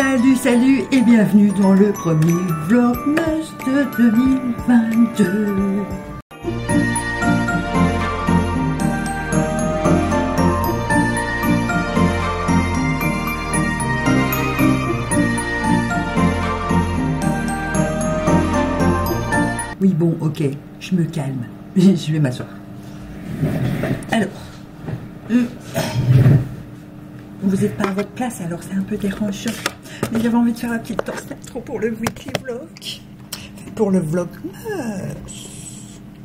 Salut, salut et bienvenue dans le premier vlogmas de 2022. Oui, bon, ok, je me calme. Je vais m'asseoir. Alors, euh, vous n'êtes pas à votre place, alors c'est un peu dérangeant. Mais j'avais envie de faire la petite danse trop pour le weekly vlog. Pour le vlog.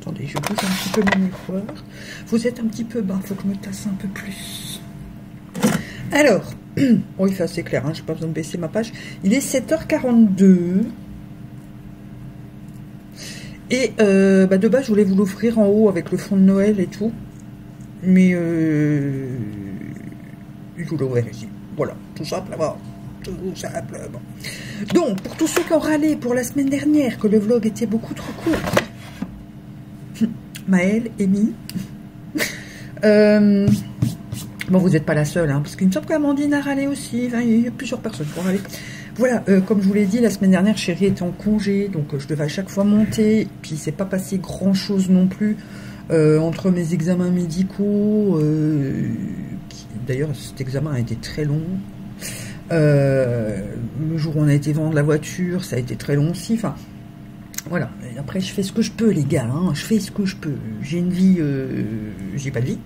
Attendez, je bouge un petit peu mon miroir. Vous êtes un petit peu bas, faut que je me tasse un peu plus. Alors, oh, il fait assez clair, hein, j'ai pas besoin de baisser ma page. Il est 7h42. Et euh, bah de base, je voulais vous l'offrir en haut avec le fond de Noël et tout. Mais euh, je vous l'ouvrir ici. Voilà, tout simplement. Donc, pour tous ceux qui ont râlé pour la semaine dernière que le vlog était beaucoup trop court, Maëlle, Amy, euh, bon, vous n'êtes pas la seule, hein, parce qu'il me semble qu'Amandine a râlé aussi. il y a plusieurs personnes qui ont râlé. Voilà, euh, comme je vous l'ai dit, la semaine dernière, chérie était en congé, donc euh, je devais à chaque fois monter, puis il s'est pas passé grand-chose non plus entre mes examens médicaux. D'ailleurs, cet examen a été très long. Le jour où on a été vendre la voiture, ça a été très long aussi. Enfin, voilà. après, je fais ce que je peux, les gars. Hein. je fais ce que je peux. J'ai une vie, j'ai pas de vie.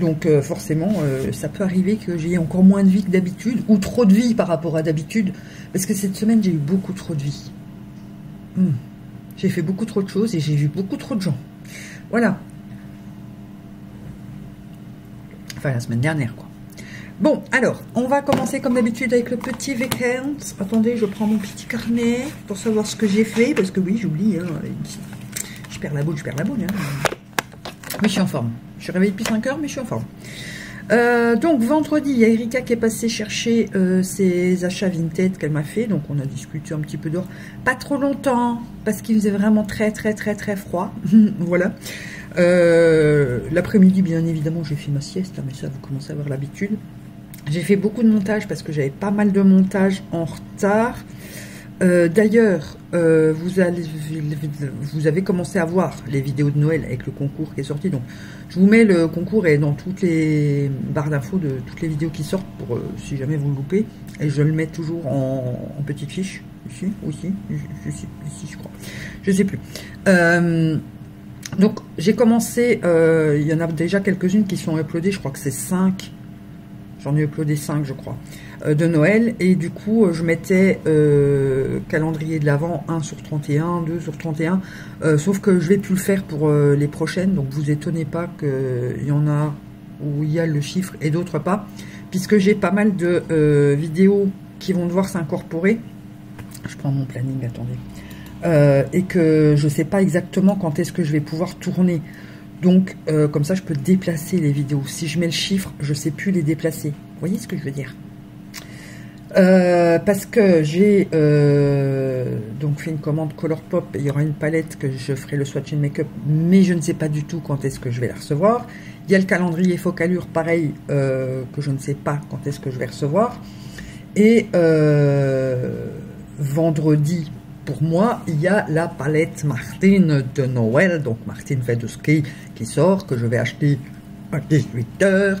Donc euh, forcément, euh, ça peut arriver que j'ai encore moins de vie que d'habitude, ou trop de vie par rapport à d'habitude, parce que cette semaine, j'ai eu beaucoup trop de vie. Hmm. J'ai fait beaucoup trop de choses et j'ai vu beaucoup trop de gens. Voilà. Enfin, la semaine dernière, quoi. Bon, alors, on va commencer comme d'habitude avec le petit week-end. Attendez, je prends mon petit carnet pour savoir ce que j'ai fait, parce que oui, j'oublie. Hein, je perds la boule, je perds la boule. Hein. Mais je suis en forme. Je suis réveillée depuis 5 heures, mais je suis en forme. Euh, donc vendredi, il y a Erika qui est passée chercher euh, ses achats vintage qu'elle m'a fait. Donc on a discuté un petit peu dehors. Pas trop longtemps, parce qu'il faisait vraiment très très très très froid. voilà. Euh, l'après-midi, bien évidemment, j'ai fait ma sieste, mais ça, vous commencez à avoir l'habitude. J'ai fait beaucoup de montage parce que j'avais pas mal de montage en retard. Euh, d'ailleurs, euh, vous, avez commencé à voir les vidéos de Noël avec le concours qui est sorti. Donc, je vous mets le concours et dans toutes les barres d'infos de toutes les vidéos qui sortent pour euh, si jamais vous le loupez. Et je le mets toujours en, petite fiche ici aussi, ici, ici je crois. Je sais plus. donc, j'ai commencé. Il y en a déjà quelques-unes qui sont uploadées. Je crois que c'est 5. J'en ai uploadé 5, je crois. Euh, de Noël. Et du coup, je mettais euh, calendrier de l'Avent 1 sur 31, 2 sur 31. Euh, sauf que je vais plus le faire pour les prochaines. Donc, vous étonnez pas qu'il y en a où il y a le chiffre et d'autres pas. Puisque j'ai pas mal de vidéos qui vont devoir s'incorporer. Je prends mon planning, attendez. et que je sais pas exactement quand est-ce que je vais pouvoir tourner. Donc, comme ça, je peux déplacer les vidéos. Si je mets le chiffre, je sais plus les déplacer. Vous voyez ce que je veux dire? Euh, parce que j'ai euh, donc fait une commande Colourpop il y aura une palette que je ferai le swatch in make-up, mais je ne sais pas du tout quand est-ce que je vais la recevoir. Il y a le calendrier Focalure, pareil, euh, que je ne sais pas quand est-ce que je vais recevoir. Et vendredi, pour moi, il y a la palette Martine de Noël, donc Martine fait qui sort, que je vais acheter à 18h.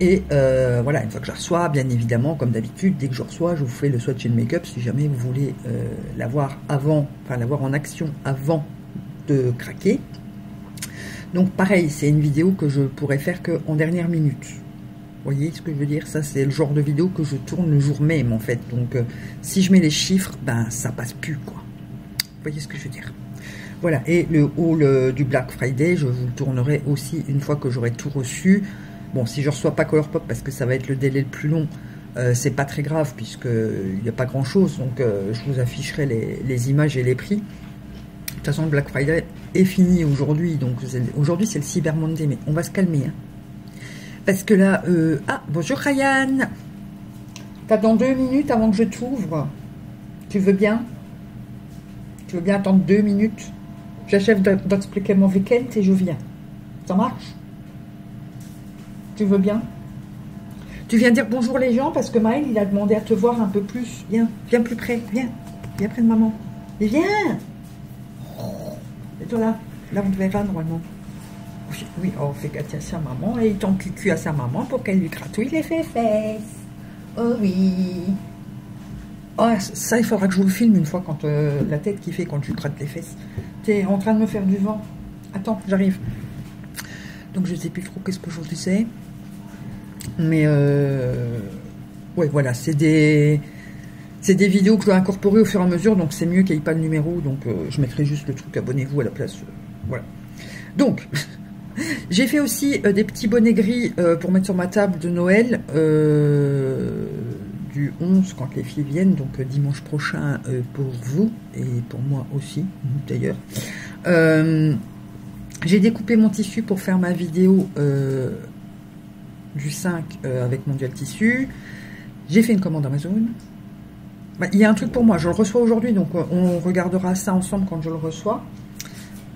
Et euh, voilà, une fois que je reçois, bien évidemment, comme d'habitude, dès que je reçois, je vous fais le swatch and make-up si jamais vous voulez euh, l'avoir avant, enfin l'avoir en action avant de craquer. Donc pareil, c'est une vidéo que je pourrais faire qu'en dernière minute. Vous voyez ce que je veux dire? Ça, c'est le genre de vidéo que je tourne le jour même, en fait. Donc, euh, si je mets les chiffres, ben, ça passe plus, quoi. Vous voyez ce que je veux dire Voilà, et le haul du Black Friday, je vous le tournerai aussi une fois que j'aurai tout reçu. Bon, si je reçois pas Colourpop parce que ça va être le délai le plus long, euh, c'est pas très grave puisqu'il n'y a pas grand chose. Donc euh, je vous afficherai les, images et les prix. De toute façon, le Black Friday est fini aujourd'hui. Donc aujourd'hui, c'est le Cyber Monday. Mais on va se calmer. Hein. Parce que là... Euh, ah, bonjour Ryan T'as dans deux minutes avant que je t'ouvre. Tu veux bien? Tu veux bien attendre deux minutes? J'achève d'expliquer mon week-end et je viens. Ça marche? Tu veux bien? Tu viens dire bonjour les gens parce que Maël, il a demandé à te voir un peu plus. Viens, viens plus près, viens. Viens près de maman. Viens Et toi là Là, on te verra normalement. Oui, oh, on fait gâter à sa maman et il tend cucu à sa maman pour qu'elle lui gratouille les fesses. Oh oui. Oh, ça, il faudra que je vous le filme une fois quand euh, la tête qui fait quand tu grattes les fesses. T'es en train de me faire du vent. Attends, j'arrive. Donc je sais plus trop qu'est-ce que je vous disais. Mais euh, ouais, voilà, c'est des vidéos que je dois incorporer au fur et à mesure, donc c'est mieux qu'il n'y ait pas de numéro, donc euh, je mettrai juste le truc abonnez-vous à la place. voilà. Donc, j'ai fait aussi des petits bonnets gris pour mettre sur ma table de Noël du 11 quand les filles viennent, donc dimanche prochain pour vous et pour moi aussi d'ailleurs. J'ai découpé mon tissu pour faire ma vidéo euh, du 5 euh, avec Mondial Tissu. J'ai fait une commande Amazon. Bah, il y a un truc pour moi, je le reçois aujourd'hui, donc euh, on regardera ça ensemble quand je le reçois.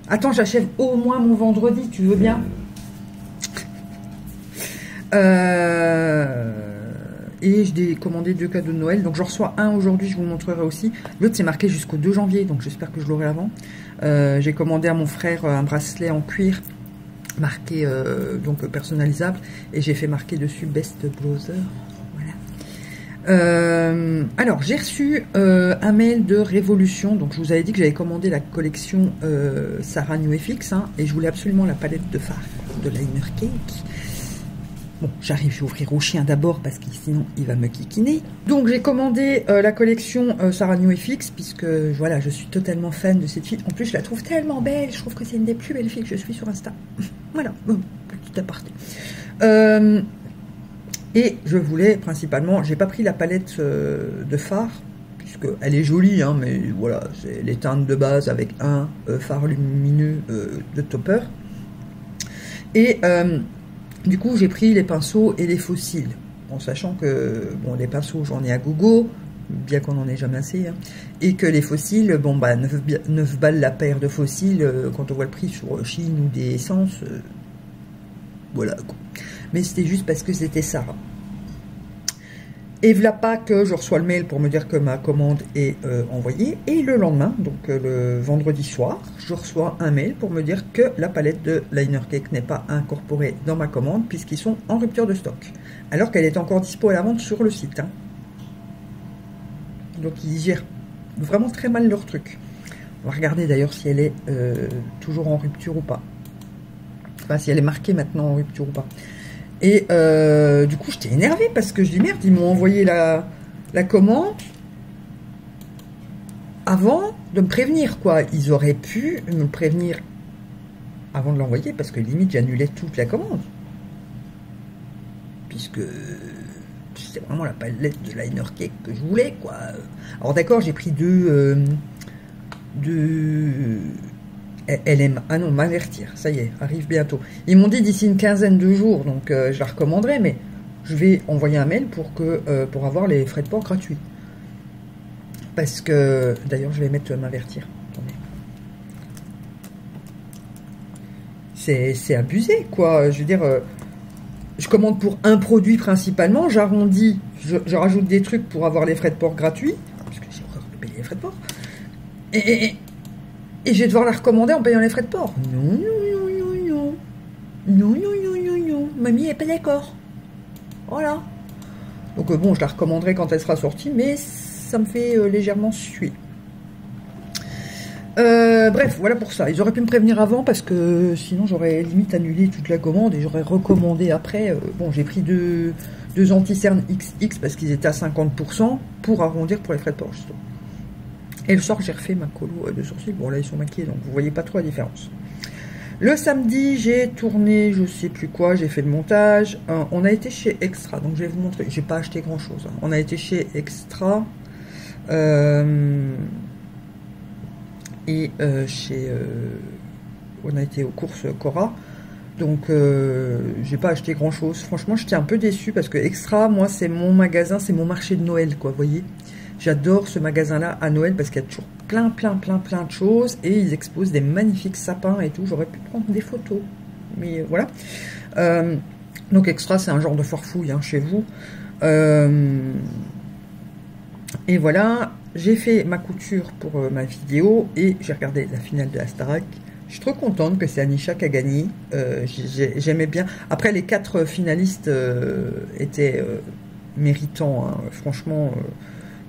Attends, j'achève au moins mon vendredi, tu veux bien? Et j'ai commandé deux cadeaux de Noël, donc je reçois un aujourd'hui, je vous montrerai aussi. L'autre c'est marqué jusqu'au 2 janvier, donc j'espère que je l'aurai avant. Euh, j'ai commandé à mon frère un bracelet en cuir marqué euh, donc personnalisable et j'ai fait marquer dessus Best Browser. Voilà. Euh, alors j'ai reçu un mail de Révolution. Donc je vous avais dit que j'avais commandé la collection Sarah New FX hein, et je voulais absolument la palette de fard de Liner Cake. Bon, j'arrive, je vais au chien d'abord parce que sinon il va me kikiner. Donc j'ai commandé euh, la collection euh, Sarah New FX puisque voilà, je suis totalement fan de cette fille. En plus, je la trouve tellement belle. Je trouve que c'est une des plus belles filles que je suis sur Insta. voilà, bon, petit aparté. Euh, et je voulais principalement, j'ai pas pris la palette de fard puisque elle est jolie, hein, mais voilà, c'est les teintes de base avec un phare lumineux de topper. Et du coup, j'ai pris les pinceaux et les fossiles, en sachant que bon, les pinceaux, j'en ai à gogo, bien qu'on n'en ait jamais assez, hein, et que les fossiles, bon, bah, 9, balles la paire de fossiles, euh, quand on voit le prix sur Chine ou des essences, euh, voilà. Mais c'était juste parce que c'était ça. Et voilà pas que je reçois le mail pour me dire que ma commande est euh, envoyée. Et le lendemain, donc euh, le vendredi soir, je reçois un mail pour me dire que la palette de Liner Cake n'est pas incorporée dans ma commande puisqu'ils sont en rupture de stock. Alors qu'elle est encore dispo à la vente sur le site. Hein. Donc ils gèrent vraiment très mal leur truc. On va regarder d'ailleurs si elle est euh, toujours en rupture ou pas. Enfin, si elle est marquée maintenant en rupture ou pas. Et euh, du coup, j'étais énervée parce que je dis merde, ils m'ont envoyé la, la commande avant de me prévenir, quoi. Ils auraient pu me prévenir avant de l'envoyer parce que limite, j'annulais toute la commande. Puisque c'était vraiment la palette de liner cake que je voulais, quoi. Alors d'accord, j'ai pris deux, euh, deux elle aime. Ah non, m'avertir. Ça y est, arrive bientôt. Ils m'ont dit d'ici une quinzaine de jours, donc euh, je la recommanderai, mais je vais envoyer un mail euh, pour avoir les frais de port gratuits. Parce que, d'ailleurs, je vais mettre euh, m'avertir. C'est abusé, quoi. Je veux dire, je commande pour un produit principalement, j'arrondis, je, rajoute des trucs pour avoir les frais de port gratuits, parce que j'ai encore les frais de port. et je vais devoir la recommander en payant les frais de port. Non, non, non, non, non. Non, non, non, non, non. Mamie n'est pas d'accord. Voilà. Donc euh, bon, je la recommanderai quand elle sera sortie, mais ça me fait euh, légèrement suer. Euh, bref, voilà pour ça. Ils auraient pu me prévenir avant parce que sinon j'aurais limite annulé toute la commande et j'aurais recommandé après. bon, j'ai pris deux, deux anti-cernes XX parce qu'ils étaient à 50% pour arrondir pour les frais de port, justement. Et le soir, j'ai refait ma colo de sourcils. Bon, là, ils sont maquillés, donc vous voyez pas trop la différence. Le samedi, j'ai tourné, je sais plus quoi, j'ai fait le montage. Euh, on a été chez Extra, donc je vais vous montrer. J'ai pas acheté grand chose. Hein. On a été chez Extra. Euh, et euh, chez. on a été aux courses Cora. Donc, j'ai pas acheté grand chose. Franchement, j'étais un peu déçue parce que Extra, moi, c'est mon magasin, c'est mon marché de Noël, quoi, voyez. J'adore ce magasin-là à Noël parce qu'il y a toujours plein, plein, plein, plein de choses et ils exposent des magnifiques sapins et tout. J'aurais pu prendre des photos, mais voilà. Euh, Donc extra, c'est un genre de forfouille hein, chez vous. Euh, et voilà, j'ai fait ma couture pour euh, ma vidéo et j'ai regardé la finale de la. Je suis trop contente que c'est Anisha qui a gagné. Euh, j'aimais bien. Après, les quatre finalistes étaient méritants. Hein. Franchement,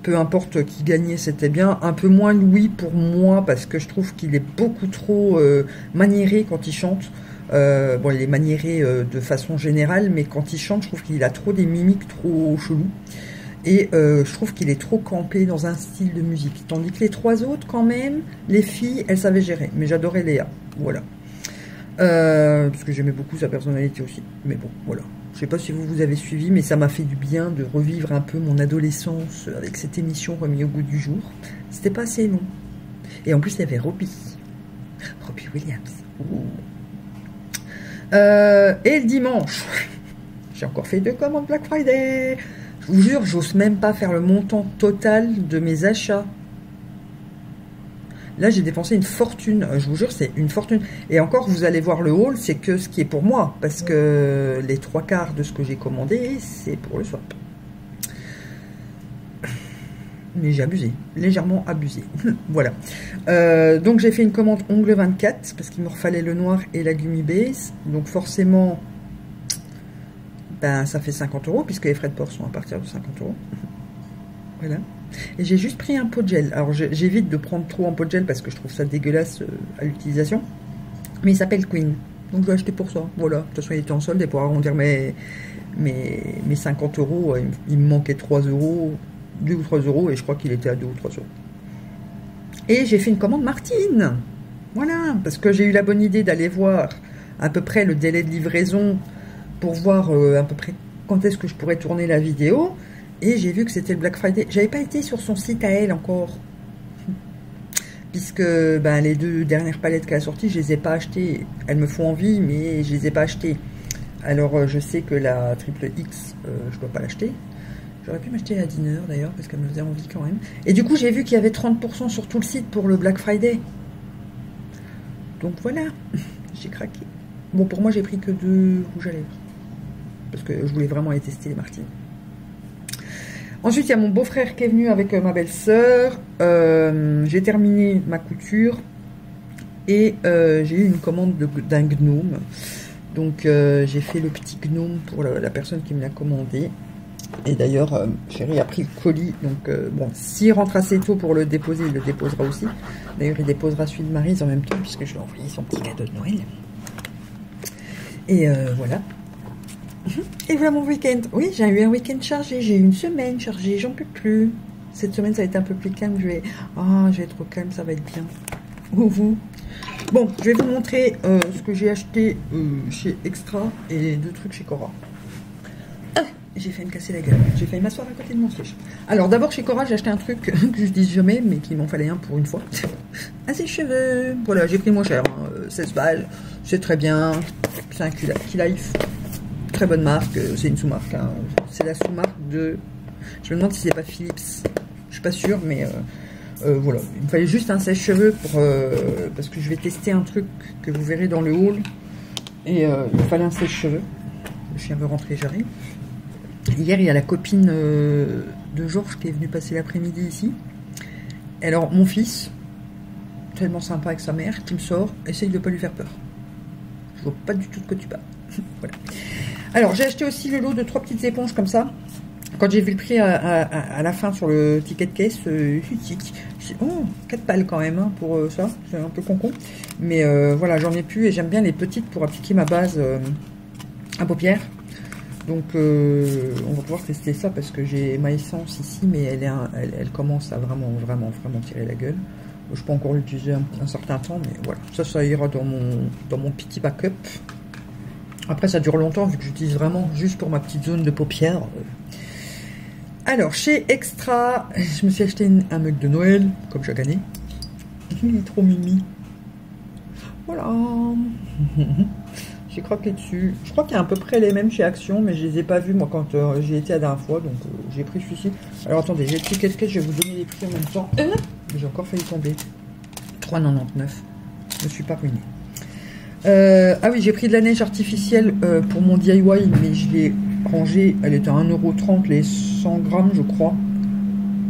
peu importe qui gagnait, c'était bien. Un peu moins Louis pour moi parce que je trouve qu'il est beaucoup trop maniéré quand il chante. Euh, bon, il est maniéré euh, de façon générale, mais quand il chante, je trouve qu'il a trop des mimiques trop chelous. Et euh, je trouve qu'il est trop campé dans un style de musique. Tandis que les trois autres, quand même, les filles, elles savaient gérer. Mais j'adorais Léa. Voilà. parce que j'aimais beaucoup sa personnalité aussi. Mais bon, voilà. Je sais pas si vous vous avez suivi, mais ça m'a fait du bien de revivre un peu mon adolescence avec cette émission remise au goût du jour. C'était pas assez long. Et en plus, il y avait Robbie. Robbie Williams. Euh, et le dimanche, j'ai encore fait deux commandes Black Friday. Je vous jure, j'ose même pas faire le montant total de mes achats. Là, j'ai dépensé une fortune. Je vous jure, c'est une fortune. Et encore, vous allez voir le haul, c'est que ce qui est pour moi. Parce que les trois quarts de ce que j'ai commandé, c'est pour le swap. Mais j'ai abusé. Légèrement abusé. voilà. Euh, donc j'ai fait une commande ongle 24 parce qu'il me fallait le noir et la gummy base. Donc forcément, ben, ça fait 50 euros puisque les frais de port sont à partir de 50 euros. voilà. J'ai juste pris un pot de gel. Alors j'évite de prendre trop en pot de gel parce que je trouve ça dégueulasse euh, à l'utilisation. Mais il s'appelle Queen. Donc je l'ai acheté pour ça. Voilà. De toute façon il était en solde et pour arrondir mes, mes, mes 50 euros, il, il me manquait 3 euros. 2 ou 3 euros et je crois qu'il était à 2 ou 3 euros. Et j'ai fait une commande Martine. Voilà, parce que j'ai eu la bonne idée d'aller voir à peu près le délai de livraison pour voir euh, à peu près quand est-ce que je pourrais tourner la vidéo. Et j'ai vu que c'était le Black Friday. J'avais pas été sur son site à elle encore. Puisque ben, les deux dernières palettes qu'elle a sorties, je les ai pas achetées. Elles me font envie, mais je les ai pas achetées. Alors euh, je sais que la triple X, euh, je dois pas l'acheter. J'aurais pu m'acheter la dîner d'ailleurs, parce qu'elle me faisait envie quand même. Et du coup, j'ai vu qu'il y avait 30% sur tout le site pour le Black Friday. Donc voilà, j'ai craqué. Bon, pour moi, j'ai pris que deux rouges à lèvres. Parce que je voulais vraiment les tester, les Martines. Ensuite, il y a mon beau-frère qui est venu avec euh, ma belle-sœur. Euh, j'ai terminé ma couture. Et euh, j'ai eu une commande d'un gnome. Donc, j'ai fait le petit gnome pour la personne qui me l'a commandé. Et d'ailleurs, euh, chéri a pris le colis. Donc, bon, s'il rentre assez tôt pour le déposer, il le déposera aussi. D'ailleurs, il déposera celui de Marise en même temps, puisque je lui ai envoyé son petit cadeau de Noël. Et voilà. Et voilà mon week-end. Oui, j'ai eu un week-end chargé. J'ai eu une semaine chargée. J'en peux plus. Cette semaine, ça a été un peu plus calme. Je vais. Ah, je vais être au calme. Ça va être bien. Ou vous Bon, je vais vous montrer ce que j'ai acheté chez Extra et deux trucs chez Cora j'ai failli me casser la gueule. J'ai failli m'asseoir à côté de mon siège. Alors d'abord chez Cora, j'ai acheté un truc que je dis jamais, mais qu'il m'en fallait un pour une fois. un sèche-cheveux. Voilà, j'ai pris moins cher, 16 hein, balles. C'est très bien. C'est un Key-Life. Très bonne marque. C'est une sous-marque. Hein. C'est la sous-marque de. Je me demande si c'est pas Philips. Je suis pas sûre, mais euh, euh, voilà. Il me fallait juste un sèche-cheveux pour euh, parce que je vais tester un truc que vous verrez dans le hall. Et il me fallait un sèche-cheveux. Le chien veut rentrer, j'arrive. Hier, il y a la copine euh, de Georges qui est venue passer l'après-midi ici. Alors, mon fils, tellement sympa avec sa mère, qui me sort, essaye de pas lui faire peur. Je vois pas du tout de quoi tu parles. voilà. Alors, j'ai acheté aussi le lot de trois petites éponges comme ça. Quand j'ai vu le prix à, la fin sur le ticket de caisse, euh, oh, 4 balles quand même hein, pour euh, ça. C'est un peu con-con. Mais voilà, j'en ai plus et j'aime bien les petites pour appliquer ma base à paupières. Donc euh, on va pouvoir tester ça parce que j'ai ma essence ici, mais elle, commence à vraiment, vraiment, vraiment tirer la gueule. Je peux encore l'utiliser un, certain temps, mais voilà. Ça, ça ira dans mon petit backup. Après, ça dure longtemps vu que j'utilise vraiment juste pour ma petite zone de paupières. Alors, chez Extra, je me suis acheté un mug de Noël, comme j'ai gagné. Il est trop mimi. Voilà. J'ai craqué dessus. Je crois qu'il y a à peu près les mêmes chez Action, mais je les ai pas vus moi quand euh, j'ai été la dernière fois, donc euh, j'ai pris celui-ci. Alors attendez, j'ai ticket de je vais vous donner les prix en même temps. Euh, j'ai encore failli tomber. 3,99. Je ne suis pas ruiné. ah oui, j'ai pris de la neige artificielle pour mon DIY, mais je l'ai rangée. Elle était à 1,30€ les 100 grammes, je crois.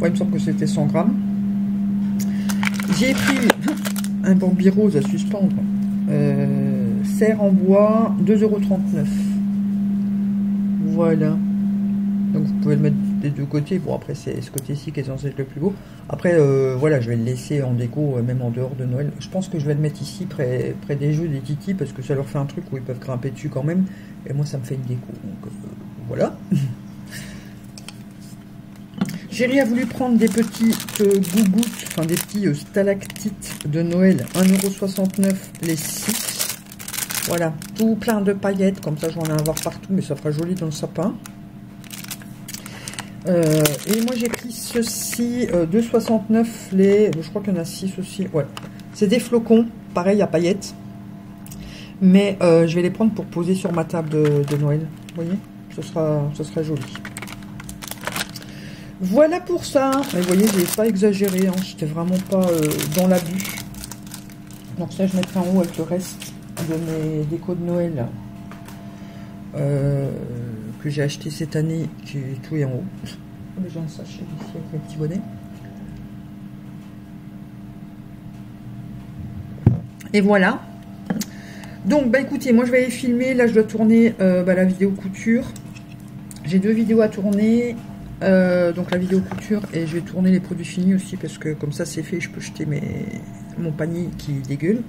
Ouais, il me semble que c'était 100 grammes. J'ai pris un bambi rose à suspendre. serre en bois, 2,39€. Voilà. Donc vous pouvez le mettre deux côtés. Bon après c'est ce côté-ci qui est censé être le plus beau. Après euh, voilà, je vais le laisser en déco euh, même en dehors de Noël. Je pense que je vais le mettre ici près, près des jeux des titis parce que ça leur fait un truc où ils peuvent grimper dessus quand même. Et moi ça me fait une déco. Donc euh, voilà. Géry a voulu prendre des petites gougouttes, enfin des petits stalactites de Noël, 1,69€ les 6. Voilà, tout plein de paillettes, comme ça je vais en avoir partout, mais ça fera joli dans le sapin. Euh, et moi j'ai pris ceci, 2,69 euh, les, je crois qu'il y en a 6 aussi, ouais. C'est des flocons, pareil à paillettes. Mais euh, je vais les prendre pour poser sur ma table de, Noël. Vous voyez? Ce sera, ce sera joli. Voilà pour ça. vous voyez, j'ai pas exagéré. Hein. J'étais vraiment pas dans l'abus. Donc ça, je mettrai en haut avec le reste de mes décos de Noël. Que j'ai acheté cette année, qui est tout en haut. J'ai un sachet ici avec mes petits bonnets. Et voilà. Donc, bah écoutez, moi je vais aller filmer. Là, je dois tourner euh, bah, la vidéo couture. J'ai deux vidéos à tourner. Euh, donc la vidéo couture et je vais tourner les produits finis aussi parce que comme ça c'est fait, je peux jeter mes, mon panier qui dégueule.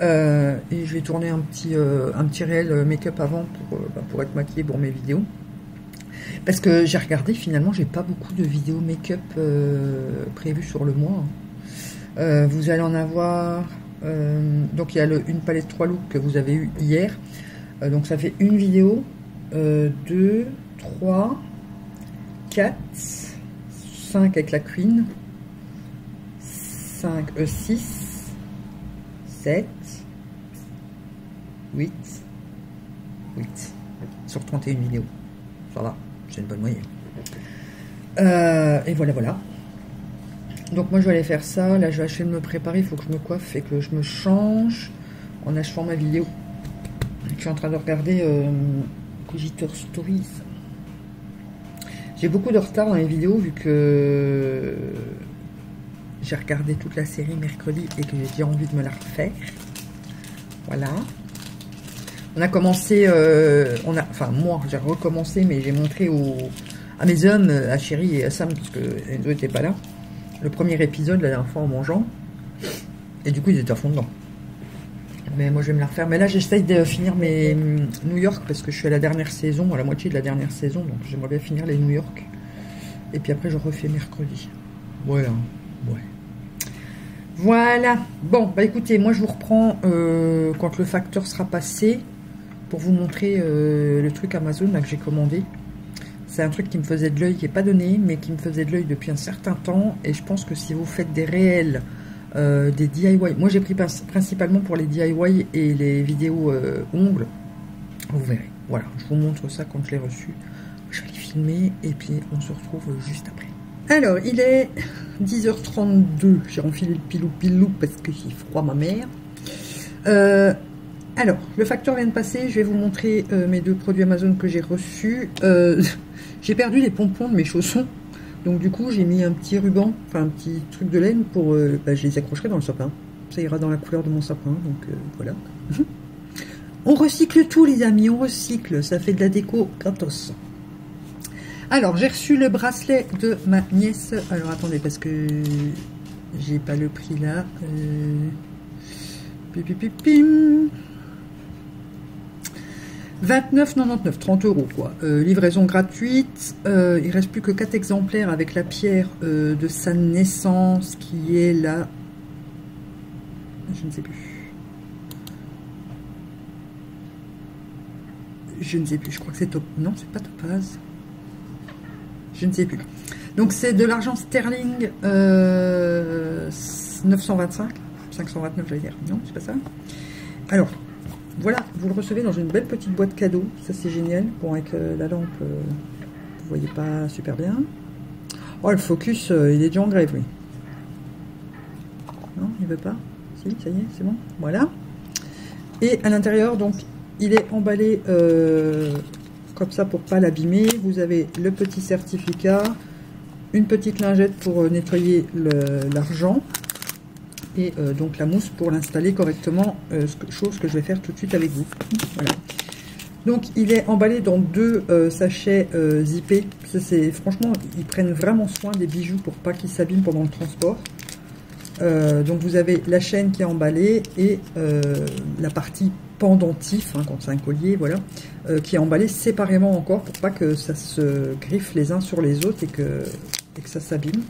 Euh, et je vais tourner un petit, euh, un petit réel euh, make-up avant pour, bah, pour être maquillée pour mes vidéos. Parce que j'ai regardé, finalement, j'ai pas beaucoup de vidéos make-up prévues sur le mois. vous allez en avoir... donc il y a le, une palette 3 looks que vous avez eu hier. donc ça fait une vidéo, 2, 3, 4, 5 avec la Queen, 5, 6, 7, 8. 8. Sur 31 vidéos. Ça va, c'est une bonne moyenne. Euh, et voilà, voilà. Donc moi je vais aller faire ça. Là je vais acheter de me préparer. Il faut que je me coiffe et que je me change en achevant ma vidéo. Je suis en train de regarder euh, Stories. J'ai beaucoup de retard dans les vidéos vu que j'ai regardé toute la série mercredi et que j'ai envie de me la refaire. Voilà. On a commencé, euh, on a, enfin moi j'ai recommencé, mais j'ai montré à mes hommes, à Chéri et à Sam, parce que Enzo n'étaient pas là, le premier épisode la dernière fois en mangeant. Et du coup ils étaient à fond dedans. Mais moi je vais me la refaire. Mais là j'essaye de finir mes New York parce que je suis à la dernière saison, à la moitié de la dernière saison, donc j'aimerais bien finir les New York. Et puis après je refais mercredi. Voilà, ouais. Voilà. Bon, bah écoutez, moi je vous reprends euh, quand le facteur sera passé pour vous montrer euh, le truc Amazon que j'ai commandé. C'est un truc qui me faisait de l'œil, qui n'est pas donné, mais qui me faisait de l'œil depuis un certain temps. Et je pense que si vous faites des réels, euh, des DIY, moi j'ai pris principalement pour les DIY et les vidéos euh, ongles, vous verrez. Voilà, je vous montre ça quand je l'ai reçu. Je vais les filmer et puis on se retrouve juste après. Alors, il est 10h32. J'ai enfilé le pilou pilou parce que j'ai froid ma mère. Euh, alors, le facteur vient de passer. Je vais vous montrer euh, mes deux produits Amazon que j'ai reçus. Euh, j'ai perdu les pompons de mes chaussons. Donc du coup, j'ai mis un petit ruban, enfin un petit truc de laine pour... Euh, bah, je les accrocherai dans le sapin. Ça ira dans la couleur de mon sapin, donc voilà. on recycle tout, les amis, on recycle. Ça fait de la déco gratos. Alors, j'ai reçu le bracelet de ma nièce. Alors, attendez, parce que j'ai pas le prix là. Pim, 29,99, 30 euros quoi. Euh, livraison gratuite. Euh, il reste plus que 4 exemplaires avec la pierre euh, de sa naissance qui est là. Je ne sais plus. Je ne sais plus, je crois que c'est top. Non, c'est pas topaz. Je ne sais plus. Donc c'est de l'argent sterling 925. 529 j'allais dire. Non, c'est pas ça. Alors, voilà, vous le recevez dans une belle petite boîte cadeau. Ça, c'est génial. Bon, avec euh, la lampe, euh, vous voyez pas super bien. Oh, le focus, euh, il est déjà en grève, oui. Non, il veut pas? Si, ça y est, c'est bon. Voilà. Et à l'intérieur, donc, il est emballé euh, comme ça pour pas l'abîmer. Vous avez le petit certificat, une petite lingette pour nettoyer l'argent et euh, donc la mousse pour l'installer correctement, chose que je vais faire tout de suite avec vous. Voilà. Donc il est emballé dans deux sachets zippés. C'est franchement, ils prennent vraiment soin des bijoux pour pas qu'ils s'abîment pendant le transport. donc vous avez la chaîne qui est emballée et la partie pendentif, hein, quand c'est un collier, voilà, euh, qui est emballé séparément encore pour pas que ça se griffe les uns sur les autres et que, que ça s'abîme.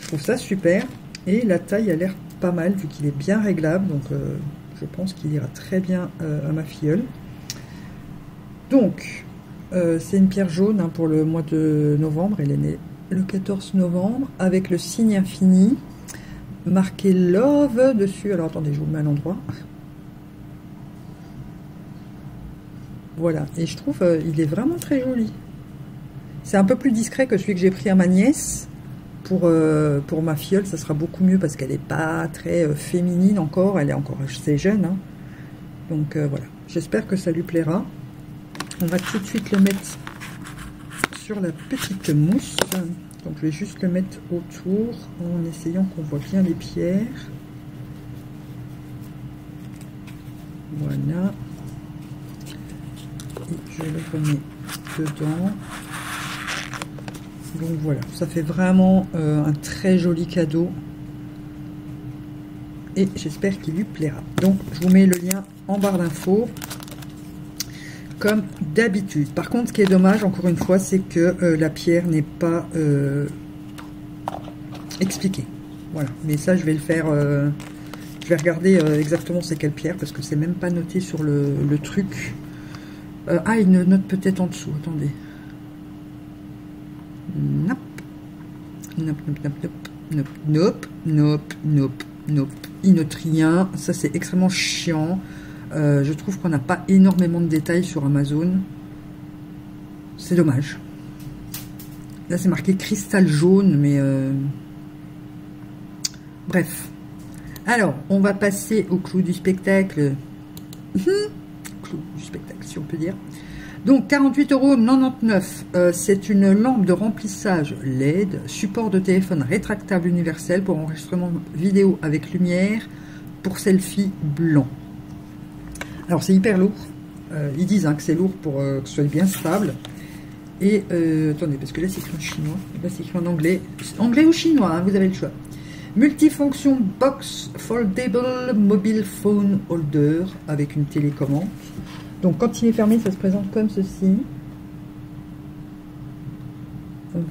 Je trouve ça super. Et la taille a l'air pas mal vu qu'il est bien réglable, donc euh, je pense qu'il ira très bien euh, à ma filleule. Donc, c'est une pierre jaune hein, pour le mois de novembre, elle est née le 14 novembre, avec le signe infini, marqué Love dessus. Alors attendez, je vous mets à l'endroit. Voilà, et je trouve euh, il est vraiment très joli. C'est un peu plus discret que celui que j'ai pris à ma nièce. Pour, euh, pour ma filleule, ça sera beaucoup mieux parce qu'elle n'est pas très euh, féminine encore. Elle est encore assez jeune. Hein. Donc voilà, j'espère que ça lui plaira. On va tout de suite le mettre sur la petite mousse. Donc je vais juste le mettre autour en essayant qu'on voit bien les pierres. Voilà je le remets dedans. Donc voilà, ça fait vraiment euh, un très joli cadeau. Et j'espère qu'il lui plaira. Donc je vous mets le lien en barre d'infos. Comme d'habitude. Par contre, ce qui est dommage, encore une fois, c'est que euh, la pierre n'est pas euh, expliquée. Voilà, mais ça, je vais le faire... je vais regarder exactement c'est quelle pierre, parce que c'est même pas noté sur le, le truc. Ah, il note peut-être en dessous, attendez. Nope. Nope, nope, nope, nope. Nope, nope, nope, nope. Il note rien. Ça, c'est extrêmement chiant. Euh, je trouve qu'on n'a pas énormément de détails sur Amazon. C'est dommage. Là, c'est marqué cristal jaune, mais... Euh, bref. Alors, on va passer au clou du spectacle. du spectacle, si on peut dire. Donc 48,99 euros. Euh, c'est une lampe de remplissage LED, support de téléphone rétractable universel pour enregistrement vidéo avec lumière pour selfie blanc. Alors c'est hyper lourd. Euh, ils disent hein, que c'est lourd pour euh, que ce soit bien stable. Et attendez, parce que là c'est écrit en chinois, là c'est écrit en anglais. Anglais ou chinois, hein, vous avez le choix. Multifonction box foldable mobile phone holder avec une télécommande. Donc quand il est fermé, ça se présente comme ceci.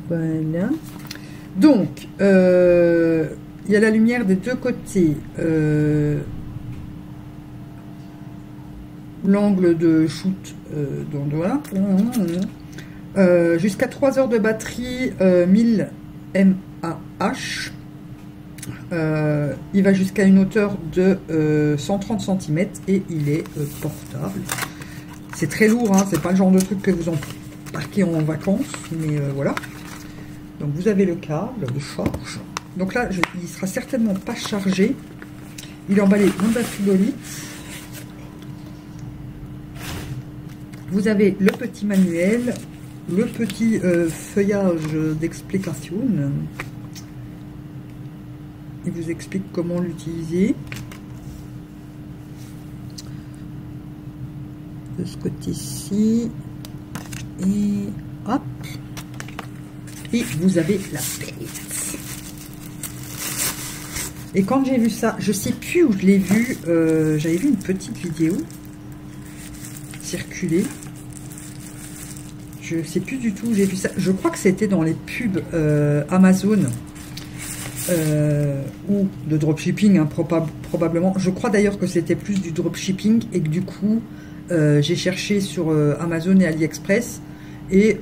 Voilà. Donc, euh, il y a la lumière des deux côtés. Euh, l'angle de shoot euh, doigt. Jusqu'à 3 heures de batterie, 1000 mAh. Euh, il va jusqu'à une hauteur de 130 euh, cm et il est euh, portable. C'est très lourd, hein, c'est pas le genre de truc que vous embarquez en vacances, mais voilà. Donc vous avez le câble de charge. Donc là, il sera certainement pas chargé. Il est emballé dans la frigolite. Vous avez le petit manuel, le petit feuillage d'explication il vous explique comment l'utiliser. Ce côté-ci. Et hop. Et vous avez la palette. Et quand j'ai vu ça, je sais plus où je l'ai vu. Euh, j'avais vu une petite vidéo circuler. Je sais plus du tout où j'ai vu ça. Je crois que c'était dans les pubs euh, Amazon euh, ou de dropshipping, hein, probablement. Je crois d'ailleurs que c'était plus du dropshipping et que du coup, j'ai cherché sur euh, Amazon et AliExpress. Et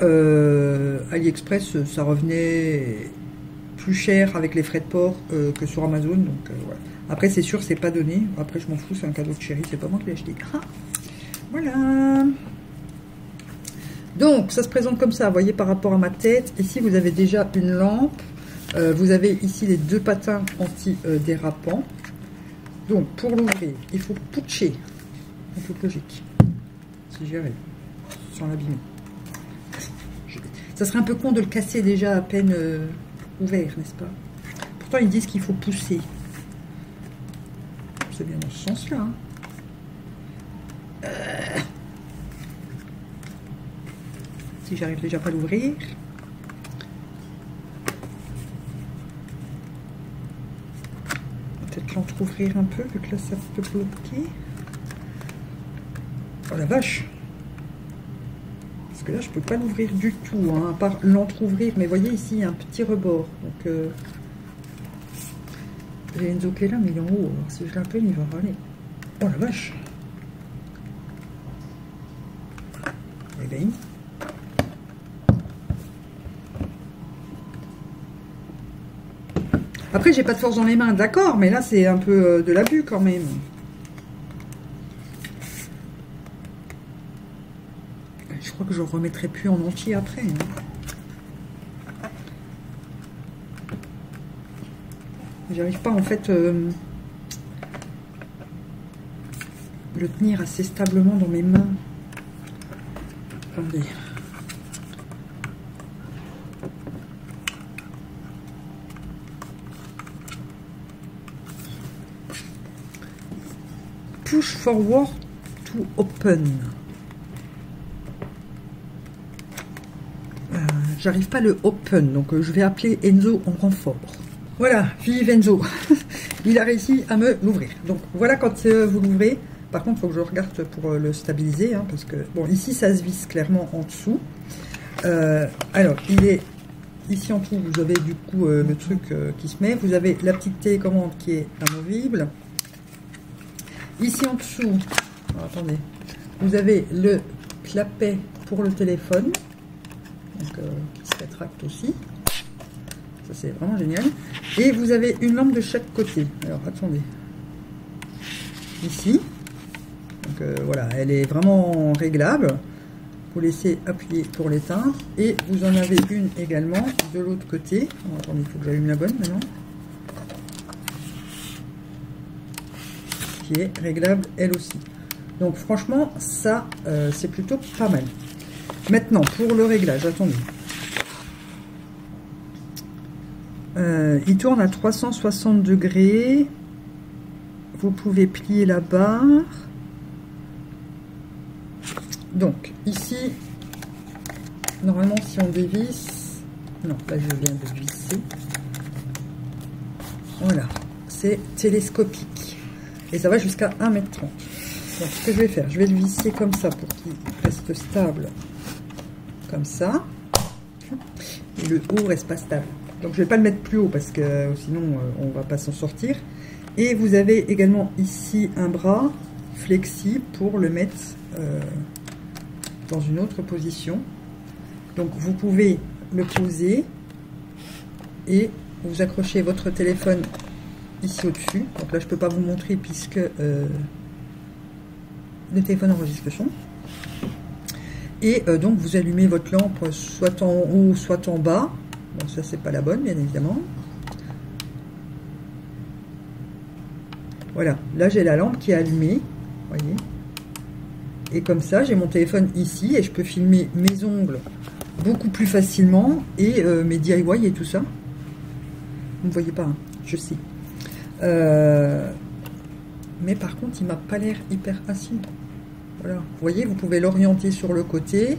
AliExpress, ça revenait plus cher avec les frais de port que sur Amazon. Donc. Après, c'est sûr, c'est pas donné. Après, je m'en fous, c'est un cadeau de chérie, c'est pas moi qui l'ai acheté. Ah, voilà. Donc, ça se présente comme ça, voyez, par rapport à ma tête. Ici, vous avez déjà une lampe. Euh, vous avez ici les deux patins anti-dérapants. Donc, pour l'ouvrir, il faut poucher en toute logique. Sans l'abîmer. Ça serait un peu con de le casser déjà à peine euh, ouvert, n'est-ce pas? Pourtant, ils disent qu'il faut pousser. C'est bien dans ce sens-là. Hein. Euh. Si j'arrive déjà pas à l'ouvrir. Peut-être l'entrouvrir un peu, vu que là, ça peut bloquer. Oh la vache Parce que là, je peux pas l'ouvrir du tout, hein, à part l'entrouvrir. Mais voyez ici, un petit rebord. Donc, euh, j'ai Enzo qui là, mais il est en haut. Alors, si je l'appelle, il va râler. Oh la vache Eh bien... Après, j'ai pas de force dans les mains, d'accord, mais là, c'est un peu euh, de l'abus quand même. Je que je remettrai plus en entier après. Hein. J'arrive pas, en fait, euh, le tenir assez stablement dans mes mains. Attendez. push forward to open. Euh, j'arrive pas le open, donc euh, je vais appeler Enzo en renfort. Voilà, vive Enzo. Il a réussi à me l'ouvrir. Donc voilà quand euh, vous l'ouvrez. Par contre, il faut que je regarde pour le stabiliser, hein, parce que bon, ici ça se visse clairement en dessous. alors, il est ici en dessous, vous avez du coup le truc qui se met. Vous avez la petite télécommande qui est amovible. Ici en dessous, attendez, vous avez le clapet pour le téléphone, euh, qui se rétracte aussi. Ça c'est vraiment génial. Et vous avez une lampe de chaque côté. Alors attendez, ici. Donc euh, voilà, elle est vraiment réglable. Vous laissez appuyer pour l'éteindre. Et vous en avez une également de l'autre côté. attendez, il faut que j'allume la bonne maintenant. est réglable elle aussi. Donc franchement, ça, euh, c'est plutôt pas mal. Maintenant, pour le réglage, attendez. Euh, il tourne à 360 degrés. Vous pouvez plier la barre. Donc, ici, normalement, si on dévisse... Non, là, je viens de visser. Voilà, c'est télescopique. Et ça va jusqu'à 1m30. Donc ce que je vais faire, je vais le visser comme ça pour qu'il reste stable. Comme ça. Et le haut reste pas stable. Donc je vais pas le mettre plus haut parce que euh, sinon euh, on va pas s'en sortir. Et vous avez également ici un bras flexible pour le mettre euh, dans une autre position. Donc vous pouvez le poser et vous accrochez votre téléphone ici au-dessus. Donc là, je peux pas vous montrer puisque le téléphone enregistre le son. Et euh, donc, vous allumez votre lampe soit en haut, soit en bas. Bon, ça, c'est pas la bonne, bien évidemment. Voilà, là, j'ai la lampe qui est allumée. voyez Et comme ça, j'ai mon téléphone ici et je peux filmer mes ongles beaucoup plus facilement et euh, mes DIY et tout ça. Vous ne voyez pas, hein, je sais. Euh, mais par contre, il m'a pas l'air hyper assis. Vous voyez, vous pouvez l'orienter sur le côté.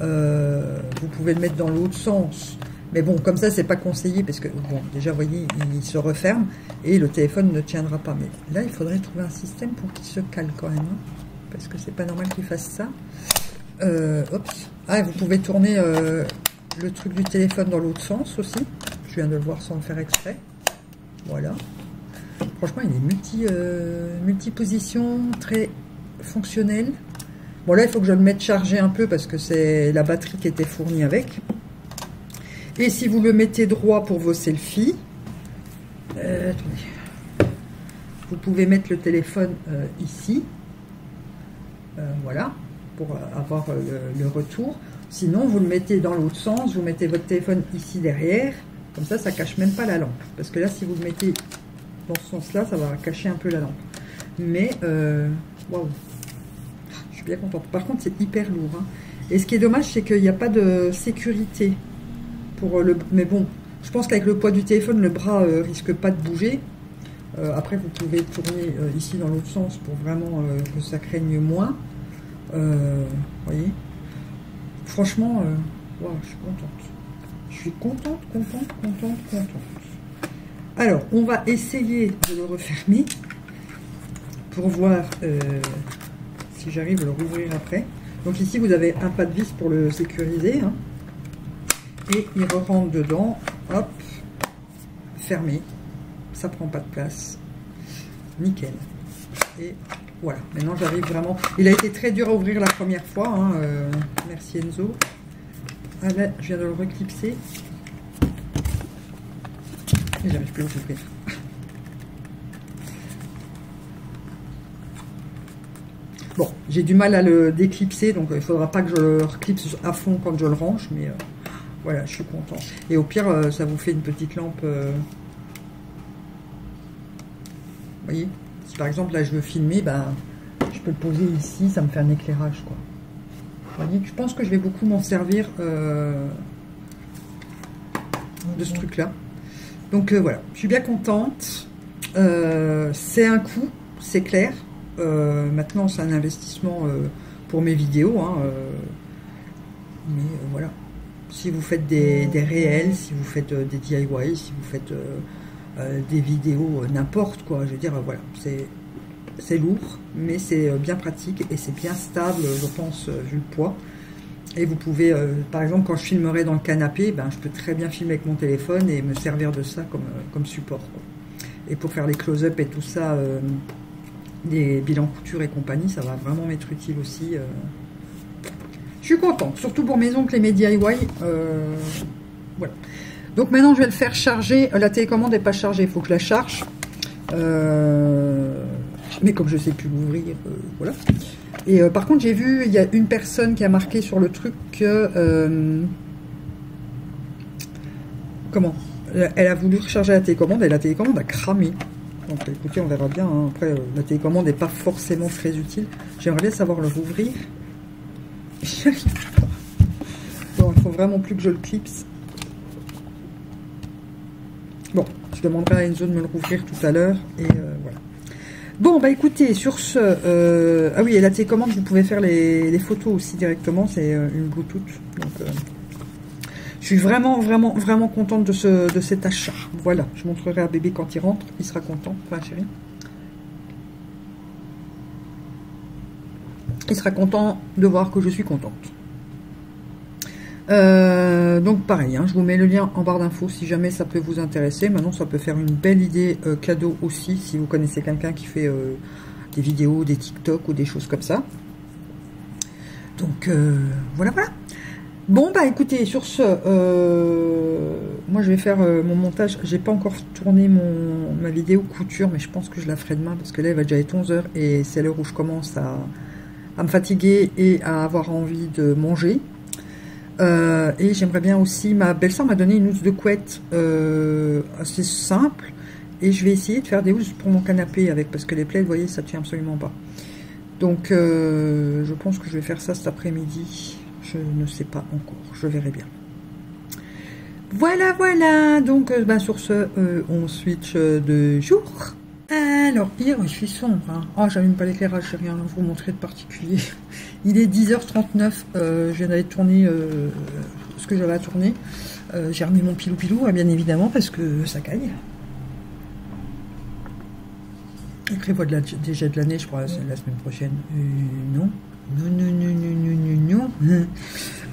Euh, vous pouvez le mettre dans l'autre sens. Mais bon, comme ça, c'est pas conseillé parce que, bon, déjà, vous voyez, il se referme et le téléphone ne tiendra pas. Mais là, il faudrait trouver un système pour qu'il se cale quand même. Hein, parce que c'est pas normal qu'il fasse ça. Euh, Ah, vous pouvez tourner le truc du téléphone dans l'autre sens aussi. Je viens de le voir sans le faire exprès. Voilà. Franchement, il est multi, euh, multi-position, très fonctionnel. Bon, là, il faut que je le mette chargé un peu parce que c'est la batterie qui était fournie avec. Et si vous le mettez droit pour vos selfies, euh, vous pouvez mettre le téléphone euh, ici. voilà, pour avoir le, le, retour. Sinon, vous le mettez dans l'autre sens, vous mettez votre téléphone ici derrière. Comme ça, ça cache même pas la lampe. Parce que là, si vous le mettez dans ce sens-là, ça va cacher un peu la lampe. Mais, euh, waouh, suis bien contente. Par contre, c'est hyper lourd. Hein. Et ce qui est dommage, c'est qu'il n'y a pas de sécurité pour le. Mais bon, je pense qu'avec le poids du téléphone, le bras euh, risque pas de bouger. Euh, après, vous pouvez tourner euh, ici dans l'autre sens pour vraiment que ça craigne moins. Vous voyez Franchement, je suis contente. Je suis contente, contente, contente, contente. Alors, on va essayer de le refermer pour voir si j'arrive à le rouvrir après. Donc ici, vous avez un pas de vis pour le sécuriser. Hein. Et il re rentre dedans. Hop. Fermé. Ça prend pas de place. Nickel. Et voilà. Maintenant, j'arrive vraiment... Il a été très dur à ouvrir la première fois. Hein, euh, merci Enzo. Ah là, je viens de le reclipser. Et j'arrive plus à l'ouvrir. Bon, j'ai du mal à le déclipser, donc il ne faudra pas que je le reclipse à fond quand je le range, mais euh, voilà, je suis content. Et au pire, euh, ça vous fait une petite lampe. Euh, vous voyez Si par exemple, là, je veux filmer, ben, je peux le poser ici, ça me fait un éclairage, quoi. Vous voyez Je pense que je vais beaucoup m'en servir de ce truc-là. Donc voilà, je suis bien contente. c'est un coup, c'est clair. Euh, maintenant, c'est un investissement euh, pour mes vidéos. Hein, euh, mais voilà. Si vous faites des, réels, si vous faites des DIY, si vous faites des vidéos, n'importe quoi, je veux dire, voilà. C'est lourd, mais c'est bien pratique et c'est bien stable, je pense, vu le poids. Et vous pouvez, par exemple, quand je filmerai dans le canapé, ben, je peux très bien filmer avec mon téléphone et me servir de ça comme, comme support. Et pour faire les close-up et tout ça, des bilans couture et compagnie, ça va vraiment m'être utile aussi. Euh. Je suis contente, surtout pour mes oncles et mes DIY. Euh, voilà. Donc maintenant, je vais le faire charger. La télécommande n'est pas chargée, il faut que je la charge. Euh, mais comme je sais plus l'ouvrir, voilà. Et par contre, j'ai vu, il y a une personne qui a marqué sur le truc que... comment? Elle a voulu recharger la télécommande et la télécommande a cramé. Donc écoutez, on verra bien. Hein. Après, euh, la télécommande n'est pas forcément très utile. J'aimerais bien savoir le rouvrir. Bon, il faut vraiment plus que je le clipse. Bon, je demanderai à Enzo de me le rouvrir tout à l'heure. Et euh, voilà. Bon, bah écoutez, sur ce... Euh, ah oui, et la télécommande, vous pouvez faire les, photos aussi directement. C'est une Bluetooth. Donc... Je suis vraiment, vraiment, vraiment contente de, ce, de cet achat. Voilà, je montrerai à bébé quand il rentre. Il sera content, enfin chérie. Il sera content de voir que je suis contente. Euh, donc pareil, hein, je vous mets le lien en barre d'infos si jamais ça peut vous intéresser. Maintenant, ça peut faire une belle idée euh, cadeau aussi si vous connaissez quelqu'un qui fait euh, des vidéos, des TikTok ou des choses comme ça. Donc voilà, voilà. Bon, bah écoutez, sur ce, euh, moi je vais faire euh, mon montage. J'ai pas encore tourné mon, ma vidéo couture, mais je pense que je la ferai demain parce que là il va déjà être 11h et c'est l'heure où je commence à, me fatiguer et à avoir envie de manger. Euh, et j'aimerais bien aussi, ma belle-sœur m'a donné une housse de couette assez simple et je vais essayer de faire des housses pour mon canapé avec parce que les plaies, vous voyez, ça tient absolument pas. Donc je pense que je vais faire ça cet après-midi. Je ne sais pas encore, je verrai bien. Voilà, voilà, donc euh, bah, sur ce, euh, on switch euh, de jour. Alors, hier, je suis sombre. Hein. Oh, j'allume pas l'éclairage, je n'ai rien à vous montrer de particulier. Il est 10h39, je viens d'aller tourner ce que j'avais à tourner. J'ai remis mon pilou-pilou, hein, bien évidemment, parce que ça caille. Il prévoit déjà de l'année, je crois, la semaine prochaine. non, non, non, non, non, non.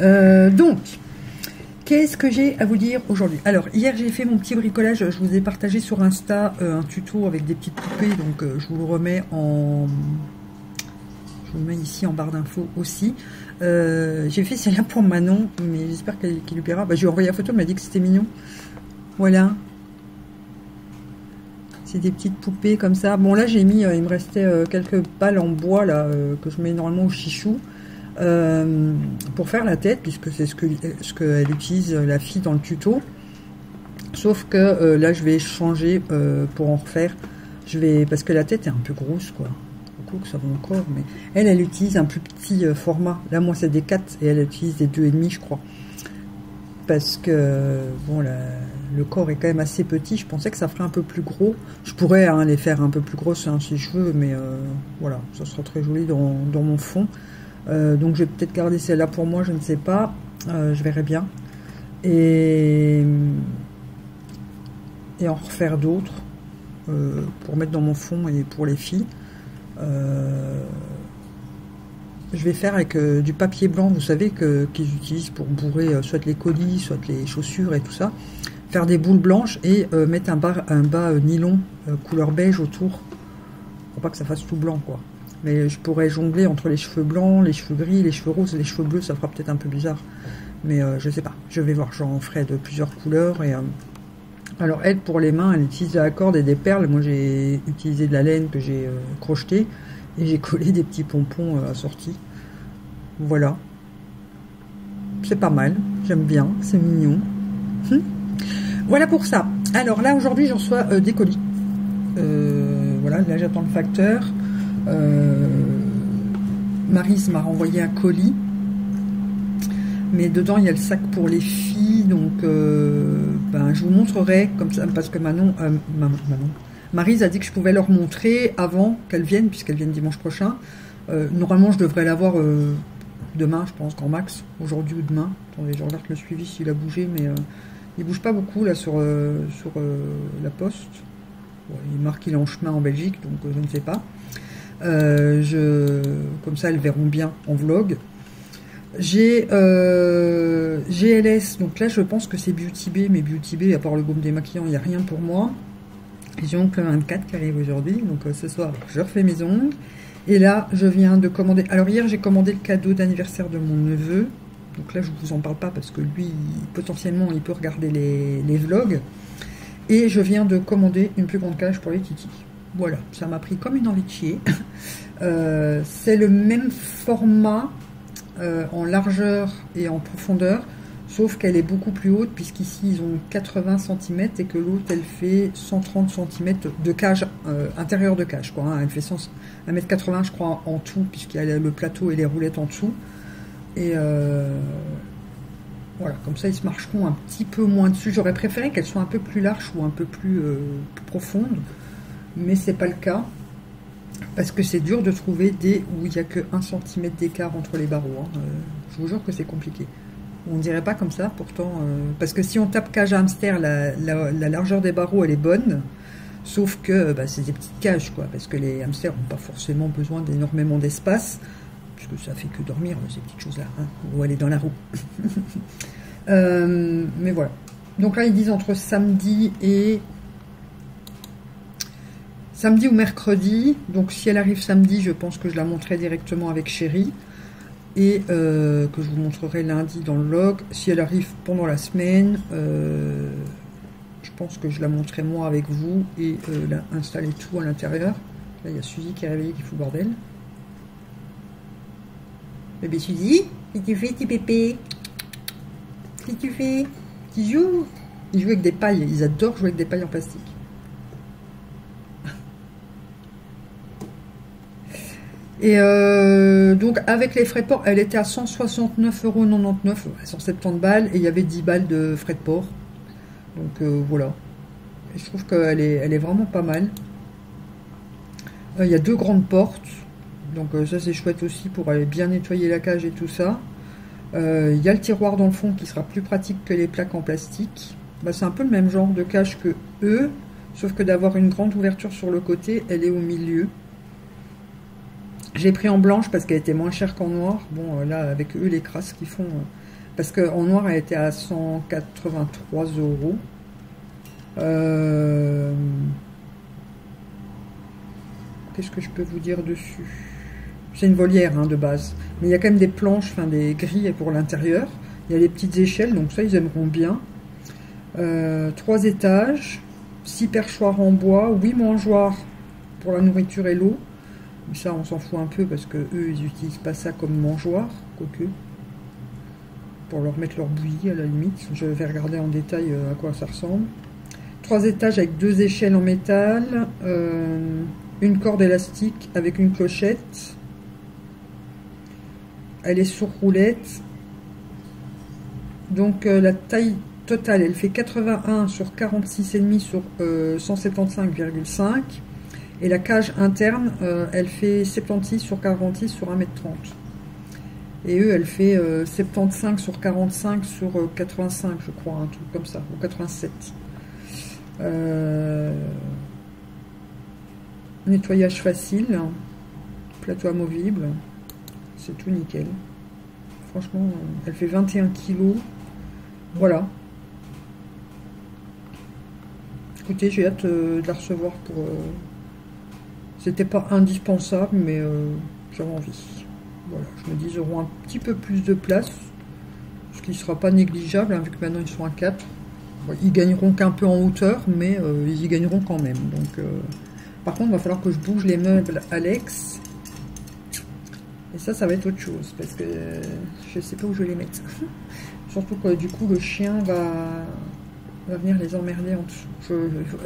Euh, donc, qu'est-ce que j'ai à vous dire aujourd'hui? Alors, hier, j'ai fait mon petit bricolage. Je vous ai partagé sur Insta euh, un tuto avec des petites poupées. Donc, euh, je vous le remets en... Je vous le mets ici en barre d'infos aussi. j'ai fait celle-là pour Manon, mais j'espère qu'elle lui plaira. Bah, je lui ai envoyé la photo, elle m'a dit que c'était mignon. Voilà, des petites poupées comme ça. Bon là j'ai mis, euh, il me restait euh, quelques balles en bois là euh, que je mets normalement au chichou pour faire la tête puisque c'est ce que ce qu'elle utilise la fille dans le tuto. Sauf que là je vais changer pour en refaire. Je vais parce que la tête est un peu grosse quoi. Vous que ça va encore, mais elle, elle utilise un plus petit format. Là, moi, c'est des 4 et elle utilise des 2,5, je crois. Parce que, bon, le corps est quand même assez petit. Je pensais que ça ferait un peu plus gros. Je pourrais hein, les faire un peu plus grosses hein, si je veux, mais euh, voilà, ça sera très joli dans, mon fond. Euh, donc, je vais peut-être garder celle-là pour moi, je ne sais pas. je verrai bien. Et, en refaire d'autres. pour mettre dans mon fond et pour les filles. Euh, je vais faire avec euh, du papier blanc, vous savez, qu'ils utilisent pour bourrer euh, soit les colis, soit les chaussures et tout ça. Faire des boules blanches et mettre un bas, un bas nylon couleur beige autour. Pour pas que ça fasse tout blanc, quoi. Mais je pourrais jongler entre les cheveux blancs, les cheveux gris, les cheveux roses les cheveux bleus, ça fera peut-être un peu bizarre. Mais je sais pas. Je vais voir, j'en ferai de plusieurs couleurs et alors elle, pour les mains, elle utilise de la corde et des perles. Moi, j'ai utilisé de la laine que j'ai euh, crocheté et j'ai collé des petits pompons euh, assortis. Voilà. C'est pas mal. J'aime bien. C'est mignon. Hum. Voilà pour ça. Alors là, aujourd'hui, j'en reçois euh, des colis. voilà, là, j'attends le facteur. Marise m'a renvoyé un colis mais dedans il y a le sac pour les filles, donc euh, ben, je vous montrerai comme ça, parce que Manon, euh, Manon, Marise a dit que je pouvais leur montrer avant qu'elles viennent, puisqu'elles viennent dimanche prochain. Euh, normalement, je devrais l'avoir demain, je pense, grand max, aujourd'hui ou demain. Attendez, je regarde le suivi s'il a bougé, mais il bouge pas beaucoup là sur, sur la poste. il marque qu'il est en chemin en Belgique, donc je ne sais pas. je, comme ça, elles verront bien en vlog. J'ai euh, GLS, donc là je pense que c'est Beauty Bay, mais Beauty Bay, à part le baume démaquillant, il n'y a rien pour moi. J'ai Oncle 24 qui arrive aujourd'hui, donc euh, ce soir je refais mes ongles. Et là je viens de commander, alors hier j'ai commandé le cadeau d'anniversaire de mon neveu, donc là je ne vous en parle pas parce que lui potentiellement il peut regarder les, vlogs. Et je viens de commander une plus grande cage pour les titis. Voilà, ça m'a pris comme une envie. Euh, c'est le même format euh, en largeur et en profondeur, sauf qu'elle est beaucoup plus haute, puisqu'ici ils ont 80 cm et que l'autre elle fait 130 cm de cage, euh, intérieur de cage. Quoi, hein. Elle fait 1m80 je crois en tout, puisqu'il y a le plateau et les roulettes en dessous. Et euh, voilà, comme ça ils se marcheront un petit peu moins dessus. J'aurais préféré qu'elle soit un peu plus large ou un peu plus, plus profonde, mais c'est pas le cas. Parce que c'est dur de trouver des où il n'y a que 1 cm d'écart entre les barreaux. Hein. Euh, je vous jure que c'est compliqué. On ne dirait pas comme ça, pourtant. Euh, parce que si on tape cage hamster, la, largeur des barreaux, elle est bonne. Sauf que bah, c'est des petites cages, quoi. Parce que les hamsters n'ont pas forcément besoin d'énormément d'espace. Ça fait que dormir, ces petites choses-là. Hein, ou aller dans la roue. Euh, mais voilà. Donc là, ils disent entre samedi et samedi ou mercredi. Donc si elle arrive samedi, je pense que je la montrerai directement avec Chérie. Et euh, que je vous montrerai lundi dans le log. Si elle arrive pendant la semaine, euh, je pense que je la montrerai moi avec vous et euh, installer tout à l'intérieur. Là, il y a Suzy qui est réveillée qui fout bordel. Bébé Suzy, qu'est-ce que tu fais, petit pépé que tu fais Tu joues Ils jouent avec des pailles, ils adorent jouer avec des pailles en plastique. Et euh, donc avec les frais de port, elle était à 169,99 euros, 170 balles, et il y avait 10 balles de frais de port. Donc euh, voilà. je trouve qu'elle est, elle est vraiment pas mal. Euh, il y a deux grandes portes. Donc ça c'est chouette aussi pour aller bien nettoyer la cage et tout ça. Il y a le tiroir dans le fond qui sera plus pratique que les plaques en plastique. Bah, c'est un peu le même genre de cage que eux, sauf que d'avoir une grande ouverture sur le côté, elle est au milieu. J'ai pris en blanche parce qu'elle était moins chère qu'en noir. Bon, euh, là, avec eux, les crasses qu'ils font. Euh, parce qu'en noir, elle était à 183 euros. Euh, qu'est-ce que je peux vous dire dessus? C'est une volière hein, de base. Mais il y a quand même des planches, enfin des grilles pour l'intérieur. Il y a les petites échelles, donc ça, ils aimeront bien. trois étages, six perchoirs en bois, huit mangeoires pour la nourriture et l'eau. Ça, on s'en fout un peu parce que eux, ils n'utilisent pas ça comme mangeoire, quoique. Pour leur mettre leur bouillie à la limite. Je vais regarder en détail euh, à quoi ça ressemble. Trois étages avec deux échelles en métal. Euh, une corde élastique avec une clochette. Elle est sur roulette. Donc euh, la taille totale, elle fait 81 sur 46,5 sur 175,5. Et la cage interne, elle fait 76 sur 46 sur 1m30. Et eux, elle fait 75 sur 45 sur 85, je crois, un truc comme ça, ou 87. Nettoyage facile. Plateau amovible. C'est tout nickel. Franchement, elle fait 21 kilos. Voilà. Écoutez, j'ai hâte euh, de la recevoir pour... Euh, c'était pas indispensable, mais euh, j'avais envie. Voilà, je me dis, ils auront un petit peu plus de place, ce qui ne sera pas négligeable, hein, vu que maintenant ils sont à 4. ils gagneront qu'un peu en hauteur, mais ils y gagneront quand même. Donc, par contre, il va falloir que je bouge les meubles Alex. Et ça, ça va être autre chose, parce que je ne sais pas où je vais les mettre. Surtout que du coup, le chien va, venir les emmerder en dessous.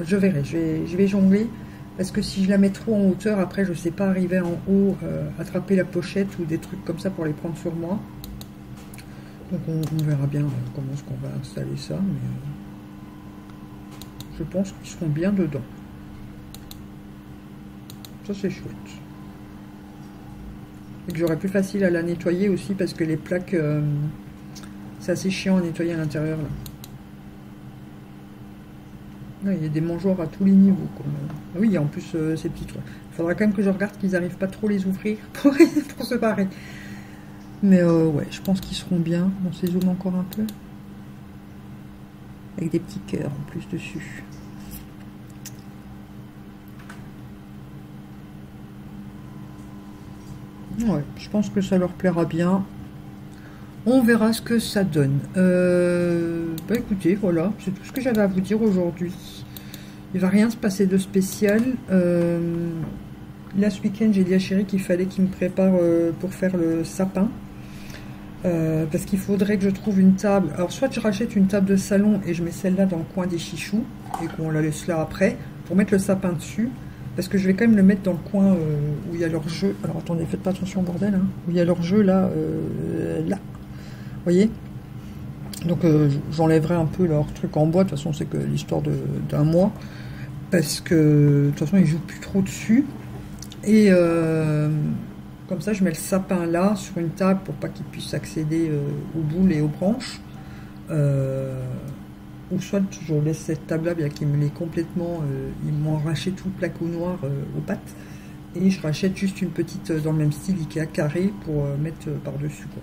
Je, verrai, je vais, jongler. Parce que si je la mets trop en hauteur, après, je sais pas arriver en haut, euh, attraper la pochette ou des trucs comme ça pour les prendre sur moi. Donc on, verra bien euh, comment est-ce qu'on va installer ça. Mais euh, je pense qu'ils seront bien dedans. Ça, c'est chouette. Et que j'aurais plus facile à la nettoyer aussi parce que les plaques, euh, c'est assez chiant à nettoyer à l'intérieur. il y a des mangeoires à tous les niveaux. Ah oui, en plus euh, ces petits trucs. Il faudra quand même que je regarde qu'ils n'arrivent pas trop les ouvrir pour, se barrer. Mais euh, ouais, je pense qu'ils seront bien. On se zoome encore un peu. Avec des petits cœurs en plus dessus. Ouais, je pense que ça leur plaira bien. On verra ce que ça donne. Euh, bah écoutez, voilà, c'est tout ce que j'avais à vous dire aujourd'hui. Il va rien se passer de spécial. Euh, là, ce week-end, j'ai dit à Chéri qu'il fallait qu'il me prépare euh, pour faire le sapin. parce qu'il faudrait que je trouve une table. Alors, soit je rachète une table de salon et je mets celle-là dans le coin des chichous et qu'on la laisse là après pour mettre le sapin dessus. Parce que je vais quand même le mettre dans le coin euh, où il y a leur jeu. Alors attendez, faites pas attention au bordel. Hein. Où il y a leur jeu là. Euh, là. Vous voyez? Donc euh, j'enlèverai un peu leur truc en bois. De toute façon, c'est que l'histoire d'un mois. Parce que de toute façon, ils jouent plus trop dessus. Et comme ça, je mets le sapin là sur une table pour pas qu'ils puissent accéder aux boules et aux branches soit je laisse cette table-là, bien qu'ils me l'ait complètement, euh, ils m'ont arraché tout le placo noir euh, aux pattes, et je rachète juste une petite euh, dans le même style Ikea carré pour mettre par-dessus. quoi.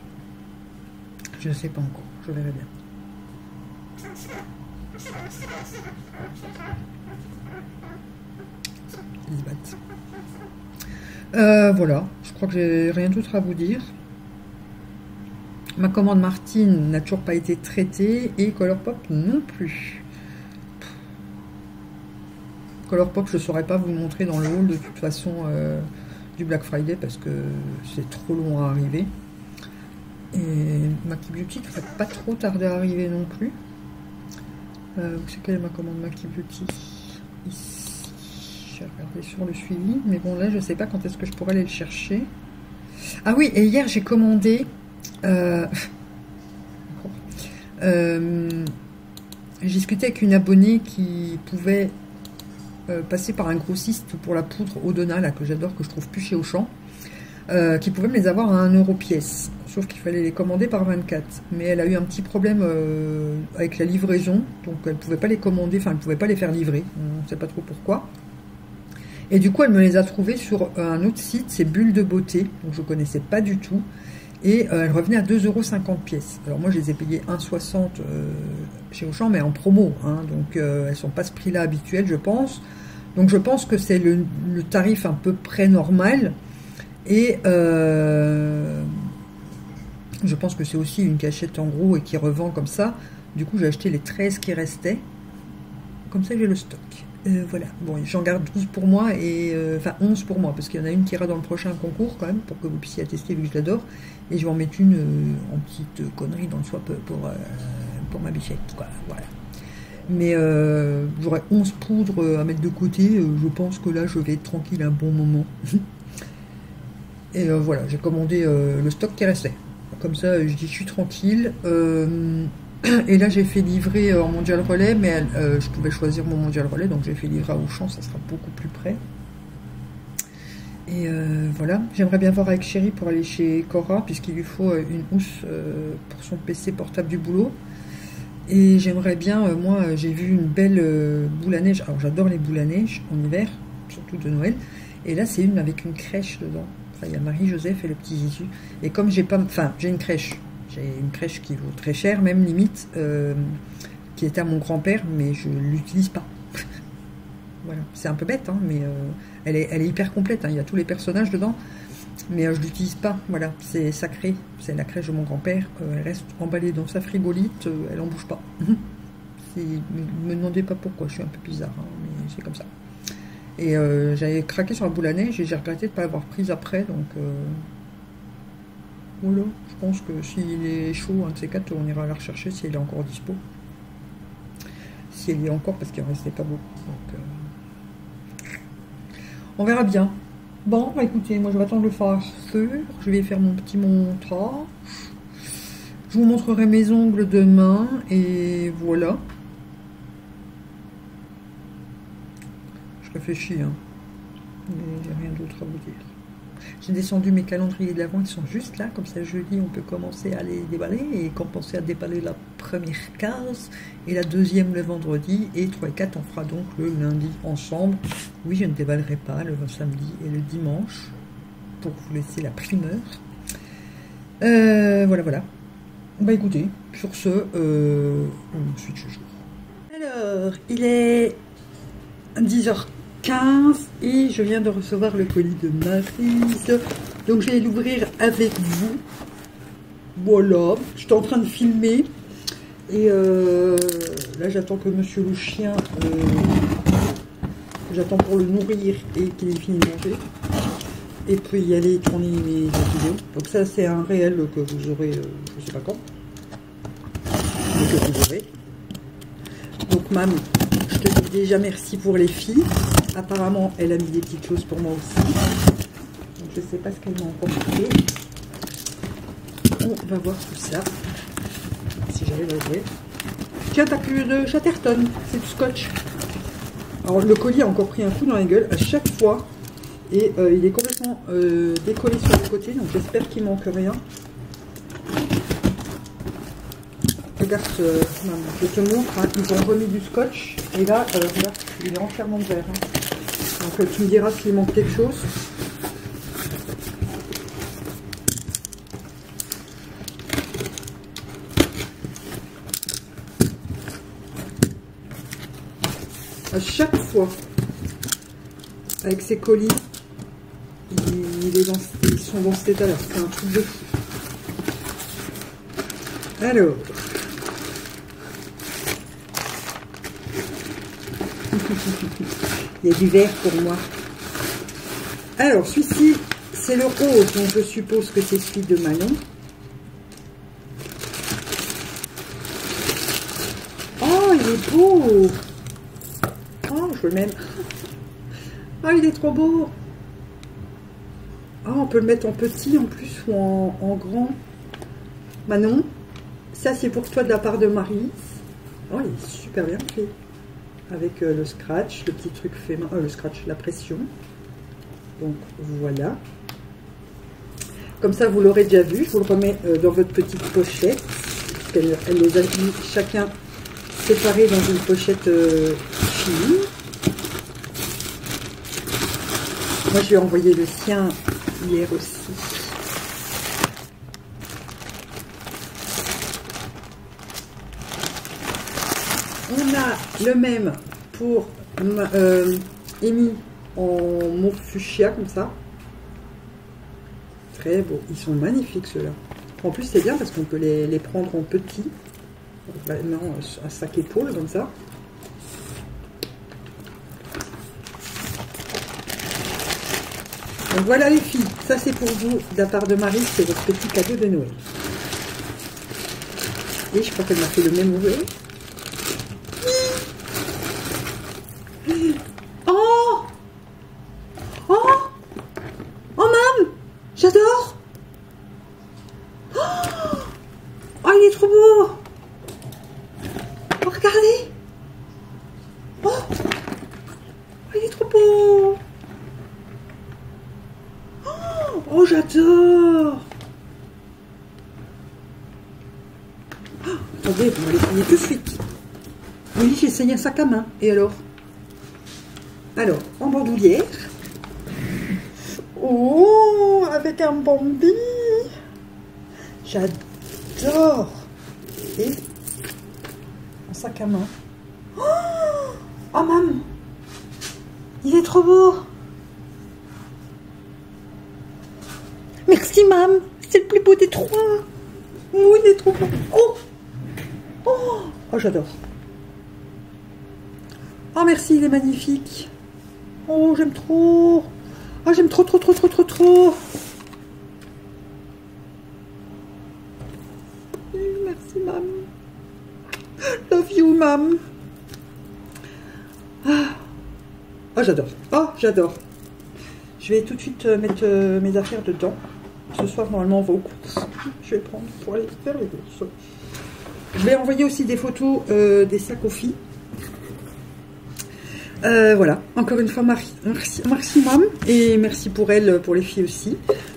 Je ne sais pas encore, je verrai bien. Ils battent. voilà, je crois que j'ai rien d'autre à vous dire. Ma commande Martine n'a toujours pas été traitée et Colourpop non plus. Colourpop, je ne saurais pas vous montrer dans le hall de toute façon euh, du Black Friday parce que c'est trop long à arriver. Et Maki Beauty ne devrait pas trop tarder à arriver non plus. Euh, c'est quelle est ma commande Maki Beauty? Ici. Je vais regarder sur le suivi. Mais bon, là, je ne sais pas quand est-ce que je pourrais aller le chercher. Ah oui, et hier, j'ai commandé euh, euh, j'ai discuté avec une abonnée qui pouvait euh, passer par un grossiste pour la poudre Odona, là, que j'adore, que je trouve plus chez Auchan, qui pouvait me les avoir à 1 euro pièce. Sauf qu'il fallait les commander par 24. Mais elle a eu un petit problème avec la livraison, donc elle ne pouvait pas les commander, enfin elle ne pouvait pas les faire livrer. On ne sait pas trop pourquoi. Et du coup, elle me les a trouvés sur un autre site, c'est Bulle de Beauté, donc je ne connaissais pas du tout et euh, elle revenait à 2,50€ pièce. Alors moi je les ai payées 1,60€ euh, chez Auchan, mais en promo, hein, donc euh, elles sont pas ce prix-là habituel, je pense. Donc je pense que c'est le, tarif un peu près normal, et je pense que c'est aussi une cachette en gros et qui revend comme ça. Du coup j'ai acheté les 13 qui restaient, comme ça j'ai le stock. Voilà, bon, j'en garde 12 pour moi, et enfin 11 pour moi, parce qu'il y en a une qui ira dans le prochain concours quand même, pour que vous puissiez attester vu que je l'adore. Et je vais en mettre une euh, en petite connerie dans le swap pour, euh, pour ma bichette. Voilà. Mais j'aurai 11 poudres à mettre de côté. je pense que là, je vais être tranquille un bon moment. Et voilà, j'ai commandé le stock qui restait. Comme ça, je dis, je suis tranquille. Et là, j'ai fait livrer en mondial relais, mais je pouvais choisir mon mondial relais, donc j'ai fait livrer à Auchan, ça sera beaucoup plus près. Et euh, voilà, j'aimerais bien voir avec Chéri pour aller chez Cora, puisqu'il lui faut euh, une housse euh, pour son PC portable du boulot. Et j'aimerais bien, moi j'ai vu une belle boule à neige, alors j'adore les boules à neige en hiver, surtout de Noël. Et là c'est une avec une crèche dedans. Il y a Marie-Joseph et le petit Jésus. Et comme j'ai pas, enfin j'ai une crèche, j'ai une crèche qui vaut très cher, même limite, qui était à mon grand-père, mais je l'utilise pas. voilà, c'est un peu bête, hein, mais elle est, hyper complète, hein. il y a tous les personnages dedans, mais euh, je ne l'utilise pas, voilà, c'est sacré, c'est la crèche de mon grand-père, euh, elle reste emballée dans sa frigolite, euh, elle n'en bouge pas. ne me demandez pas pourquoi, je suis un peu bizarre, hein, mais c'est comme ça. Et j'avais craqué sur la boule à neige et j'ai regretté de ne pas l'avoir prise après, donc je pense que s'il est chaud, un de ces quatre, on ira la rechercher si elle est encore dispo. Si elle y est encore, parce qu'il ne restait pas beaucoup. Donc, on verra bien. Bon, bah écoutez, moi je vais attendre le farceur. Je vais faire mon petit montage. Je vous montrerai mes ongles demain. Et voilà. Je réfléchis, hein. Mais j'ai rien d'autre à vous dire. J'ai descendu mes calendriers d'avant, ils sont juste là, comme ça jeudi on peut commencer à les déballer et commencer à déballer la première case et la deuxième le vendredi et 3 et 4 on fera donc le lundi ensemble. Oui, je ne déballerai pas le samedi et le dimanche pour vous laisser la primeur. Euh, voilà, voilà. Bah écoutez, sur ce, euh, on switch jour. Alors, il est 10h 15 et je viens de recevoir le colis de Marise. Donc je vais l'ouvrir avec vous. Voilà, je suis en train de filmer. Et euh, là j'attends que monsieur le chien, euh, j'attends pour le nourrir et qu'il ait fini de manger. Et puis y aller tourner mes vidéos. Donc ça c'est un réel que vous aurez, euh, je sais pas quand. Que vous aurez. Donc mam, je te dis déjà merci pour les filles. Apparemment, elle a mis des petites choses pour moi aussi. Je ne sais pas ce qu'elle m'a encore fait. On va voir tout ça. Si j'arrive à ouvrir. Tiens, t'as plus de Chatterton. C'est du scotch. Alors, le collier a encore pris un coup dans la gueule à chaque fois. Et euh, il est complètement euh, décollé sur le côté. Donc, j'espère qu'il manque rien. Regarde, euh, je te montre. Hein. ils ont remis du scotch. Et là, regarde, il est entièrement vert. Hein. Donc tu me diras s'il manque quelque chose. À chaque fois, avec ces colis, ils sont dans cet état-là. C'est un truc de fou. Alors, Il y a du vert pour moi. Alors, celui-ci, c'est le rose, donc je suppose que c'est celui de Manon. Oh, il est beau Oh, je le Oh, il est trop beau Oh, on peut le mettre en petit en plus ou en grand. Manon, ça c'est pour toi de la part de Marie. Oh, il est super bien fait avec euh, le scratch, le petit truc fait main, euh, le scratch, la pression. Donc voilà. Comme ça, vous l'aurez déjà vu. Je vous le remets euh, dans votre petite pochette. Elle, les a mis chacun séparés dans une pochette fine. Moi, je lui ai envoyé le sien hier aussi. On a le même pour euh, en mauve fuchsia comme ça. Très beau. Ils sont magnifiques ceux-là. En plus c'est bien parce qu'on peut les, prendre en petit. Maintenant à sac épaule comme ça. Donc voilà les filles, ça c'est pour vous de la part de Marie, c'est votre petit cadeau de Noël. Et je crois qu'elle m'a fait le même ouvert. il est trop beau Oh, regardez Oh Il est trop beau Oh, oh j'adore oh, Attendez, vous m'allez payer tout de suite. Oui, j'ai essayé un sac à main. Et alors? Alors, en bandoulière. Oh, avec un Bambi. J'adore. Et un sac à main. Oh, oh maman. Il est trop beau. Merci, mam. C'est le plus beau des trois. Oh, il est trop beau. Oh, oh, oh j'adore. Oh, merci, il est magnifique. Oh, j'aime trop. Oh, j'aime trop, trop, trop, trop, trop, trop. Merci, mam. Love you, mam. Ah, oh, j'adore. Oh, j'adore. Je vais tout de suite euh, mettre euh, mes affaires dedans. Ce soir, normalement, on va aux courses. Je vais prendre pour aller faire les courses. Je vais envoyer aussi des photos euh, des sacs aux filles. Euh, voilà, encore une fois, merci, merci maman, et merci pour elle, pour les filles aussi.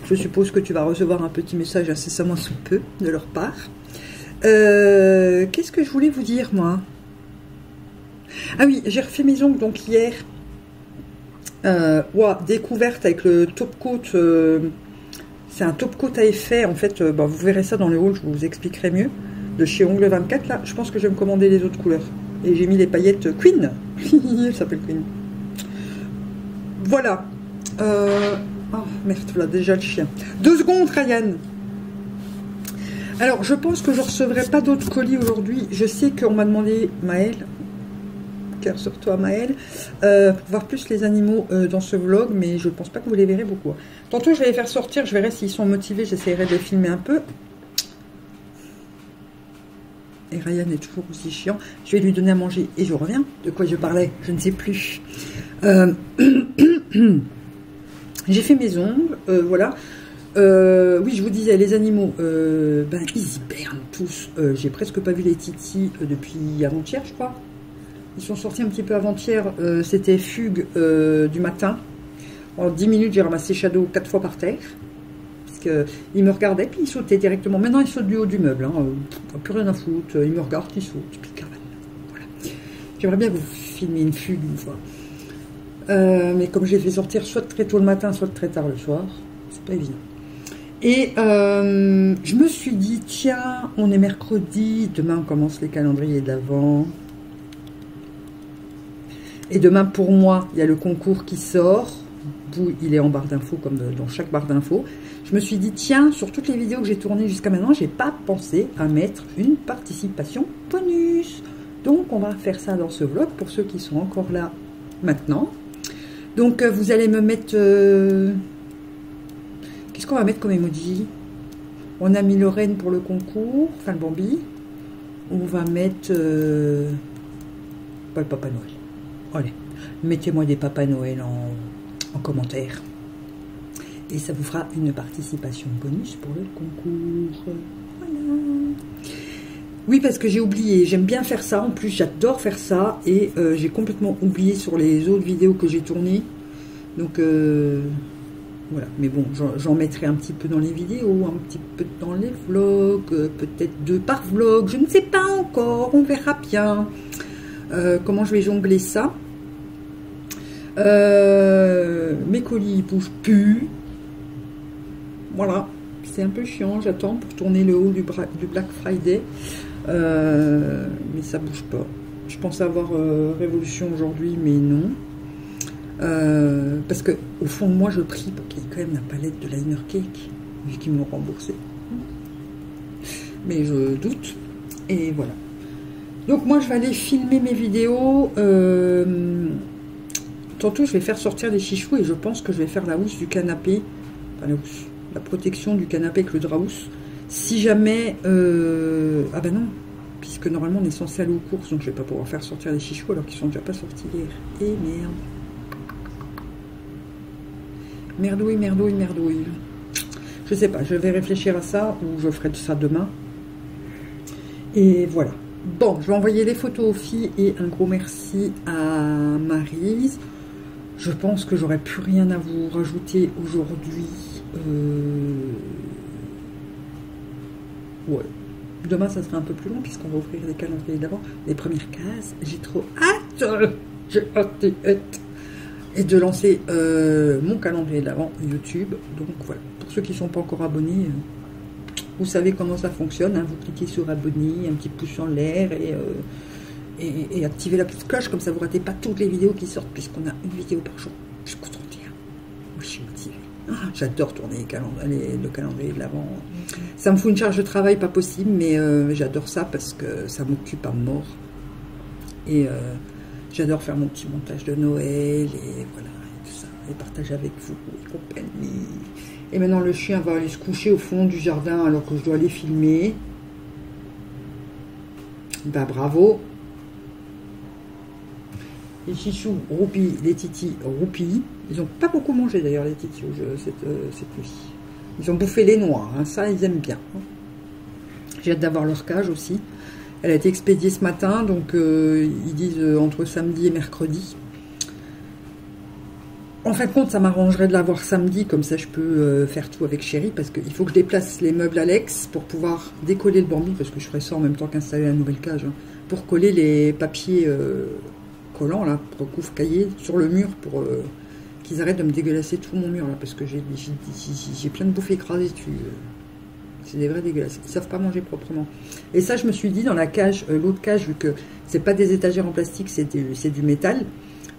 Je suppose que tu vas recevoir un petit message incessamment sous peu de leur part. Euh, qu'est-ce que je voulais vous dire, moi? Ah oui, j'ai refait mes ongles, donc hier. Euh, découverte avec le top coat. c'est un top coat à effet, en fait, bah, vous verrez ça dans le haul, je vous expliquerai mieux. De chez Ongle 24, là, je pense que je vais me commander les autres couleurs. Et j'ai mis les paillettes Queen. Elle s'appelle Queen. Voilà. Euh... Oh merde, voilà déjà le chien. Deux secondes, Ryan. Alors, je pense que je ne recevrai pas d'autres colis aujourd'hui. Je sais qu'on m'a demandé, Maël, cœur sur toi, Maël, euh, voir plus les animaux euh, dans ce vlog, mais je ne pense pas que vous les verrez beaucoup. Tantôt, je vais les faire sortir, je verrai s'ils sont motivés, j'essaierai de les filmer un peu. Et Ryan est toujours aussi chiant. Je vais lui donner à manger et je reviens. De quoi je parlais Je ne sais plus. Euh, j'ai fait mes ongles, euh, voilà. Euh, oui, je vous disais, les animaux, ben, ils hibernent tous. j'ai presque pas vu les titis depuis avant-hier, je crois. Ils sont sortis un petit peu avant-hier. C'était fugue du matin. En 10 minutes, j'ai ramassé Shadow 4 fois par terre il me regardait, puis il sautait directement. Maintenant, il saute du haut du meuble. Hein. Plus rien à foutre. Il me regarde, il saute. Puis. J'aimerais bien vous filmiez une fugue une fois. Euh, mais comme je l'ai fait sortir soit très tôt le matin, soit très tard le soir, c'est pas évident. Et euh, je me suis dit, tiens, on est mercredi, demain on commence les calendriers d'avant. Et demain, pour moi, il y a le concours qui sort. Il est en barre d'infos, comme dans chaque barre d'infos je me suis dit, tiens, sur toutes les vidéos que j'ai tournées jusqu'à maintenant, j'ai pas pensé à mettre une participation bonus. Donc, on va faire ça dans ce vlog pour ceux qui sont encore là maintenant. Donc, euh, vous allez me mettre... Euh, qu'est-ce qu'on va mettre comme emoji? On a mis Lorraine pour le concours, enfin le Bambi. On va mettre... Euh, pas le Papa Noël. Allez, mettez-moi des Papa Noël en commentaire et ça vous fera une participation bonus pour le concours. Voilà. Oui, parce que j'ai oublié, j'aime bien faire ça, en plus j'adore faire ça, et euh, j'ai complètement oublié sur les autres vidéos que j'ai tournées. Donc euh, voilà, mais bon, j'en mettrai un petit peu dans les vidéos, un petit peu dans les vlogs, euh, peut-être deux par vlog, je ne sais pas encore, on verra bien comment je vais jongler ça. mes colis ils bougent plus, voilà, c'est un peu chiant, j'attends pour tourner le haut du, Black Friday. Euh, mais ça bouge pas. Je pensais avoir euh, Révolution aujourd'hui, mais non. Euh, parce que au fond moi, je prie pour qu'il y ait quand même la palette de Liner Cake, vu qu'ils m'ont remboursé. Mais je doute. Et voilà. Donc moi, je vais aller filmer mes vidéos. tantôt, je vais faire sortir des chichous et je pense que je vais faire la housse du canapé. Enfin, la housse protection du canapé avec le draus. Si jamais... Euh, ah ben non, puisque normalement on est censé aller aux courses, donc je vais pas pouvoir faire sortir les chichous alors qu'ils sont déjà pas sortis hier. Et merde. Merdouille, merdouille, merdouille. Je sais pas, je vais réfléchir à ça ou je ferai ça demain. Et voilà. Bon, je vais envoyer les photos aux filles et un gros merci à Marise. Je pense que j'aurais plus rien à vous rajouter aujourd'hui. Euh, ouais. Demain, ça sera un peu plus long puisqu'on va ouvrir les calendriers d'avant. Les premières cases. J'ai trop hâte. J'ai hâte, hâte. Et de lancer euh, mon calendrier d'avant YouTube. Donc voilà. Pour ceux qui sont pas encore abonnés, euh, vous savez comment ça fonctionne. Hein. Vous cliquez sur abonner, un petit pouce en l'air et, et, activez la petite cloche. Comme ça, vous ne ratez pas toutes les vidéos qui sortent puisqu'on a une vidéo par jour jusqu'au 31. Moi, je suis motivée. J'adore tourner le calendrier de l'avant. Ça me fout une charge de travail pas possible, mais euh, j'adore ça parce que ça m'occupe à mort. Et euh, j'adore faire mon petit montage de Noël et voilà, et tout ça, et partager avec vous et. Et maintenant, le chien va aller se coucher au fond du jardin alors que je dois aller filmer. Bah bravo, les chichous roupis, les titis roupis. Ils n'ont pas beaucoup mangé d'ailleurs les cette, euh, cette, nuit. Ils ont bouffé les noix, hein. ça ils aiment bien. J'ai hâte d'avoir leur cage aussi. Elle a été expédiée ce matin, donc euh, ils disent euh, entre samedi et mercredi. En fin de compte, ça m'arrangerait de l'avoir samedi, comme ça je peux faire tout avec chéri, parce qu'il faut que je déplace les meubles Alex pour pouvoir décoller le bambi, parce que je ferai ça en même temps qu'installer la nouvelle cage, hein, pour coller les papiers collant là, recouvre cahier sur le mur pour qu'ils arrêtent de me dégueulasser tout mon mur là, parce que j'ai plein de bouffées écrasées dessus. Euh. C'est des vrais dégueulasses. Ils savent pas manger proprement. Et ça, je me suis dit dans la cage, euh, l'autre cage, vu que c'est pas des étagères en plastique, c'est du métal,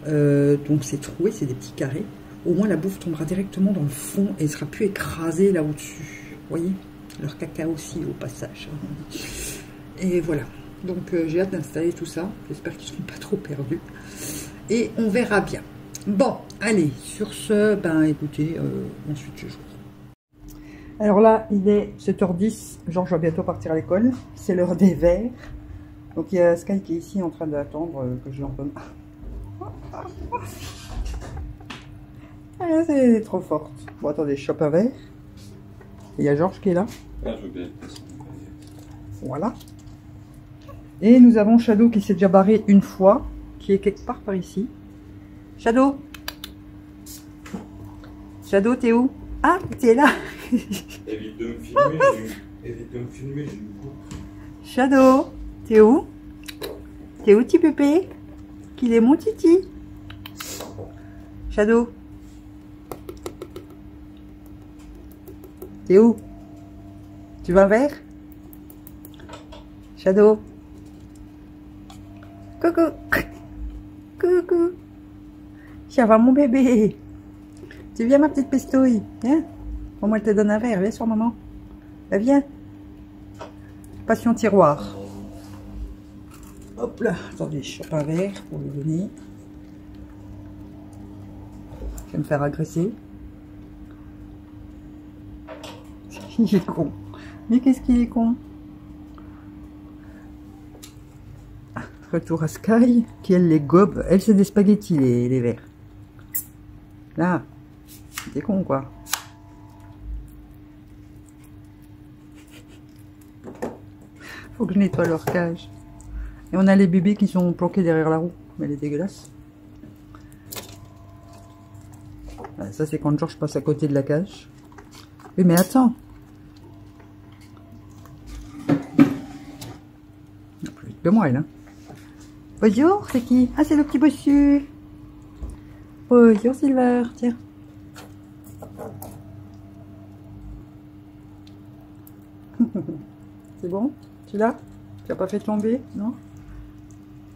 donc c'est troué, c'est des petits carrés. Au moins la bouffe tombera directement dans le fond et sera plus écrasée là au-dessus. Voyez? Leur caca aussi au passage. Et voilà. Donc euh, j'ai hâte d'installer tout ça. J'espère qu'ils ne seront pas trop perdus. Et on verra bien. Bon, allez, sur ce, ben écoutez, euh, ensuite je joue. Alors là, il est 7h10. Georges va bientôt partir à l'école. C'est l'heure des verres. Donc il y a Sky qui est ici en train d'attendre euh, que je donne. Ah, c'est trop forte. Bon, attendez, je chope un verre. Il y a Georges qui est là. Ah, voilà. Et nous avons Shadow qui s'est déjà barré une fois, qui est quelque part par ici. Shadow. Shadow, t'es où? Ah, t'es là. Évite de me filmer, évite de me filmer, j'ai une coupe. Shadow, t'es où? T'es où, petit pépé? Qu'il est mon titi. Shadow. T'es où? Tu vas vers Shadow. Coucou. Coucou. Ça va mon bébé. Tu viens ma petite pestouille. Hein Bon, moi, elle te donne un verre. Viens sur maman. Bah, viens. Passion tiroir. Hop là. Attendez, je chope un verre pour lui donner. Je vais me faire agresser. Il est con. Mais qu'est-ce qu'il est con? Retour à Sky, qui elle les gobe. Elle, c'est des spaghettis, les, les verres. Là, c'est con, quoi. Faut que je nettoie leur cage. Et on a les bébés qui sont planqués derrière la roue. Mais elle est dégueulasse. Ça, c'est quand Georges passe à côté de la cage. Oui, mais attends. Plus vite que moi, elle, hein. Bonjour, c'est qui? Ah, c'est le petit bossu. Bonjour, Silver. Tiens. c'est bon? Tu l'as? Tu n'as pas fait tomber Non?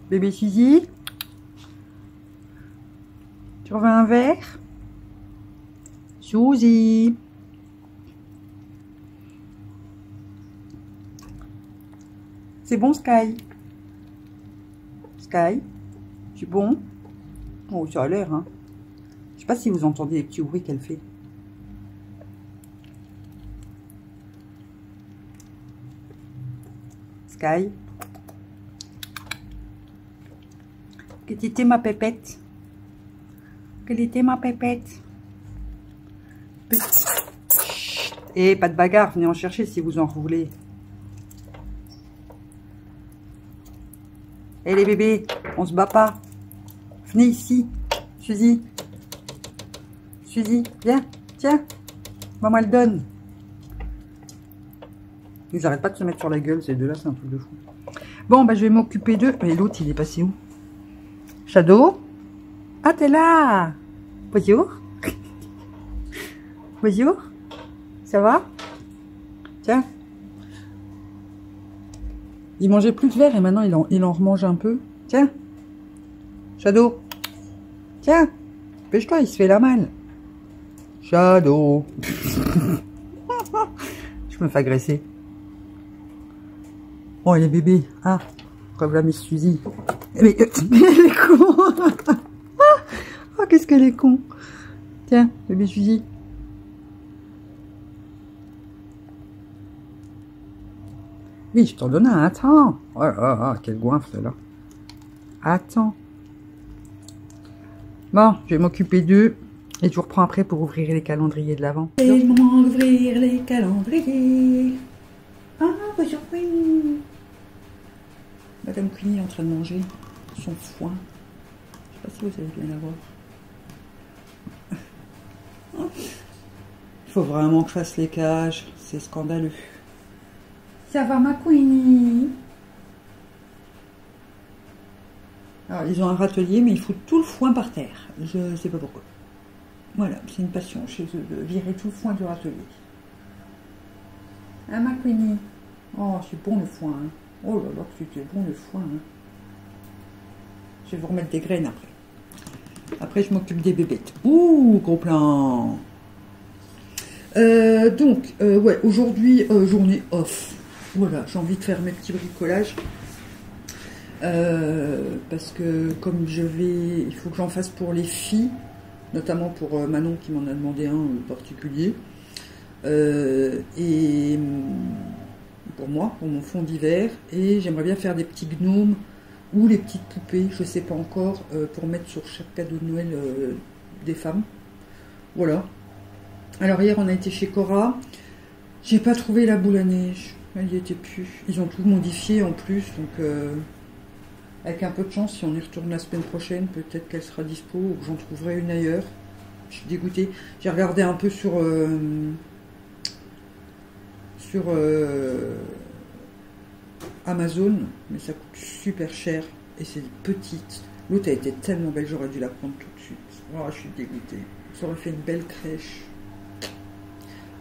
Bébé Suzy? Tu veux un verre? Suzy? C'est bon, Sky? Sky? C'est bon? Oh, ça a l'air, hein. Si vous entendez les petits bruits qu'elle fait. Sky. Quelle était ma pépette Quelle était ma pépette Et eh, pas de bagarre, venez en chercher si vous en voulez. Et les bébés, on se bat pas. Venez ici. Suzy. Suzy, viens, tiens. Maman, elle donne. Ils arrêtent pas de se mettre sur la gueule, ces deux-là, c'est un truc de fou. Bon, bah, je vais m'occuper d'eux. Et l'autre, il est passé où? Shadow? Ah, t'es là Bonjour Bonjour Ça va? Tiens. Il mangeait plus de verre et maintenant il en, il en remange un peu. Tiens. Shadow. Tiens. Pêche-toi, il se fait la malle. Je me fais agresser. Oh, les bébés. Ah, comme la Miss Suzy. Mais, elle est con. oh, qu'est-ce qu'elle est con. Tiens, bébé Suzy. Oui, je t'en donne un. Attends. Oh goinfre. Attends. Bon, je vais m'occuper d'eux. Et je vous reprends après pour ouvrir les calendriers de l'avant. C'est le moment d'ouvrir les calendriers. Ah, bonjour, oui. Madame Queenie est en train de manger son foin. Je sais pas si vous allez bien la voir. Il faut vraiment que je fasse les cages. C'est scandaleux. Ça va ma Queenie Alors ils ont un râtelier mais ils foutent tout le foin par terre. Je sais pas pourquoi. Voilà, c'est une passion chez eux de virer tout le foin du râtelier. Hein ma Queenie? Oh c'est bon le foin. Hein. Oh là là, c'était bon le foin. Hein. Je vais vous remettre des graines après. Après, je m'occupe des bébêtes. Ouh, gros plan. Euh, donc, euh, ouais, aujourd'hui, euh, journée off. Voilà, j'ai envie de faire mes petits bricolages. parce que comme je vais, il faut que j'en fasse pour les filles, notamment pour Manon qui m'en a demandé un particulier. et pour moi, pour mon fond d'hiver. Et j'aimerais bien faire des petits gnomes ou les petites poupées, je ne sais pas encore, euh, pour mettre sur chaque cadeau de Noël euh, des femmes. Voilà. Alors hier, on a été chez Cora. J'ai pas trouvé la boule à neige. Elle n'y était plus. Ils ont tout modifié en plus, donc euh, avec un peu de chance, si on y retourne la semaine prochaine, peut-être qu'elle sera dispo ou j'en trouverai une ailleurs. Je suis dégoûtée. J'ai regardé un peu sur sur euh, Amazon, mais ça coûte super cher et c'est petite. L'autre a été tellement belle, j'aurais dû la prendre tout de suite. Oh, je suis dégoûtée. Ça aurait fait une belle crèche.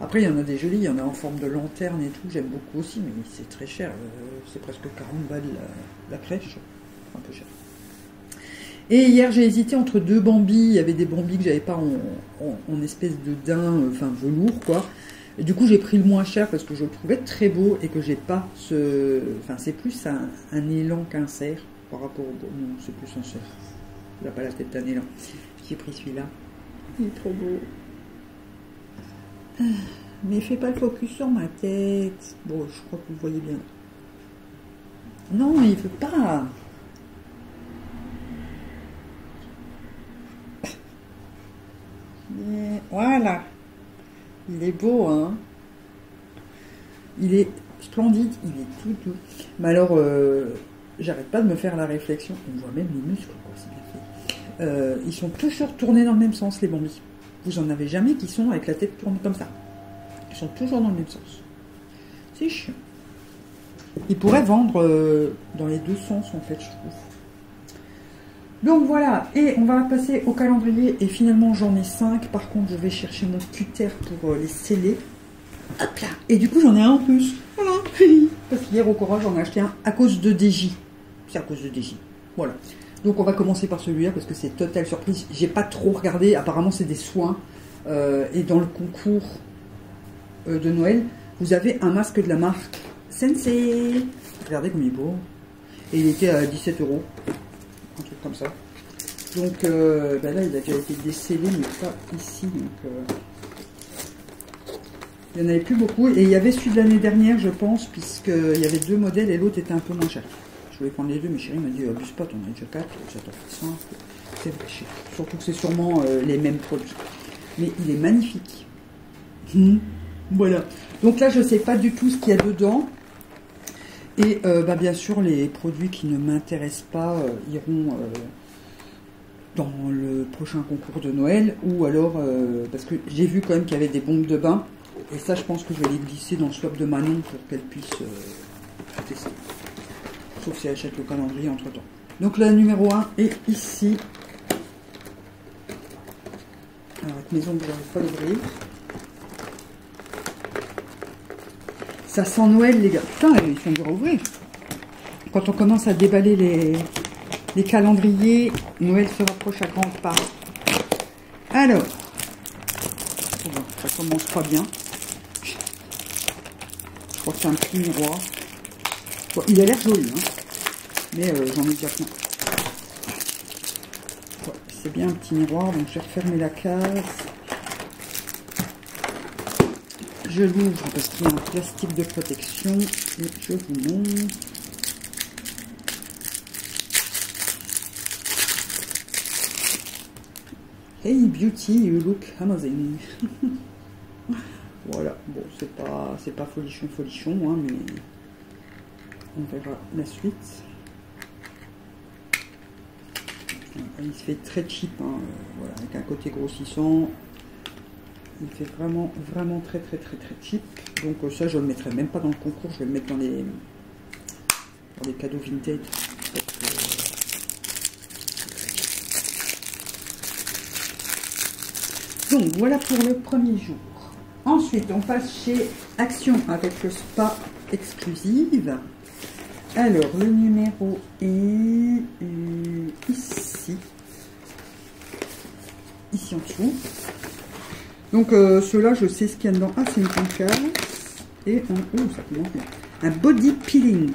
Après, il y en a des jolies, il y en a en forme de lanterne et tout, j'aime beaucoup aussi, mais c'est très cher. Euh, c'est presque 40 balles la, crèche. Un peu cher. Et hier, j'ai hésité entre deux bambis. Il y avait des bambis que j'avais pas en, en, espèce de daim, euh, enfin velours, quoi. Et du coup, j'ai pris le moins cher parce que je le trouvais très beau et que j'ai pas ce. Enfin, c'est plus un, élan qu'un cerf par rapport au. Non, c'est plus un cerf. Il n'a pas la tête d'un élan. J'ai pris celui-là. Il est trop beau. Ah, mais fais pas le focus sur ma tête. Bon, je crois que vous voyez bien. Non, il veut pas. Voilà. Il est beau, hein Il est splendide, il est tout doux. Mais alors, euh, j'arrête pas de me faire la réflexion. On voit même les muscles, quoi, c'est bien fait. Euh, ils sont toujours tournés dans le même sens, les bambis. Vous en avez jamais qui sont avec la tête tournée comme ça. Ils sont toujours dans le même sens. C'est chiant. Ils pourraient vendre euh, dans les deux sens, en fait, je trouve. Donc voilà, et on va passer au calendrier, et finalement j'en ai 5, par contre je vais chercher mon cutter pour euh, les sceller. Hop là Et du coup j'en ai un en plus, voilà Parce qu'hier au courage j'en ai acheté un à cause de DJ. C'est à cause de DJ, voilà. Donc on va commencer par celui-là, parce que c'est totale surprise. J'ai pas trop regardé, apparemment c'est des soins, euh, et dans le concours euh, de Noël, vous avez un masque de la marque Sensei. Regardez comme il est beau. Et il était à 17 euros comme ça. Donc euh, ben là, il a déjà été décellé, mais pas ici. Donc, euh, il n'y en avait plus beaucoup. Et il y avait celui de l'année dernière, je pense, puisqu'il y avait deux modèles et l'autre était un peu moins cher. Je voulais prendre les deux, mais chérie m'a dit abuse pas, t'en déjà quatre, j'attends C'est vrai, Surtout que c'est sûrement euh, les mêmes produits. Mais il est magnifique. Hum, voilà. Donc là, je ne sais pas du tout ce qu'il y a dedans. Et euh, bah, bien sûr, les produits qui ne m'intéressent pas euh, iront euh, dans le prochain concours de Noël. Ou alors, parce que j'ai vu quand même qu'il y avait des bombes de bain. Et ça, je pense que je vais les glisser dans le swap de Manon pour qu'elle puisse tester. Sauf si elle achète le calendrier entre temps. Donc la numéro 1 est ici. Alors, avec maison, vous n'arrivez pas. Ça sent Noël, les gars. Putain, ils sont durs à ouvrir. Quand on commence à déballer les, calendriers, Noël se rapproche à grands pas. Alors, ça commence pas bien. Je crois que c'est un petit miroir. Il a l'air joli, hein. mais euh, j'en ai déjà plein. C'est bien un petit miroir, donc je vais refermer la case. Je l'ouvre parce qu'il y a un plastique de protection je vous montre. Hey beauty, you look amazing. voilà, bon, c'est pas, c'est pas folichon, folichon, hein, mais on verra la suite. Il se fait très cheap, hein, voilà, avec un côté grossissant. Il fait vraiment, vraiment très, très, très, très cheap. Donc euh, ça, je le mettrai même pas dans le concours, je vais le mettre dans les, dans les cadeaux vintage. Donc voilà pour le premier jour. Ensuite, on passe chez Action avec le spa exclusive. Alors, le numéro est euh, ici. Ici en dessous. Donc, euh, ceux-là, je sais ce qu'il y a dedans. Ah, c'est une concasse. Et un... Ça. Un body peeling.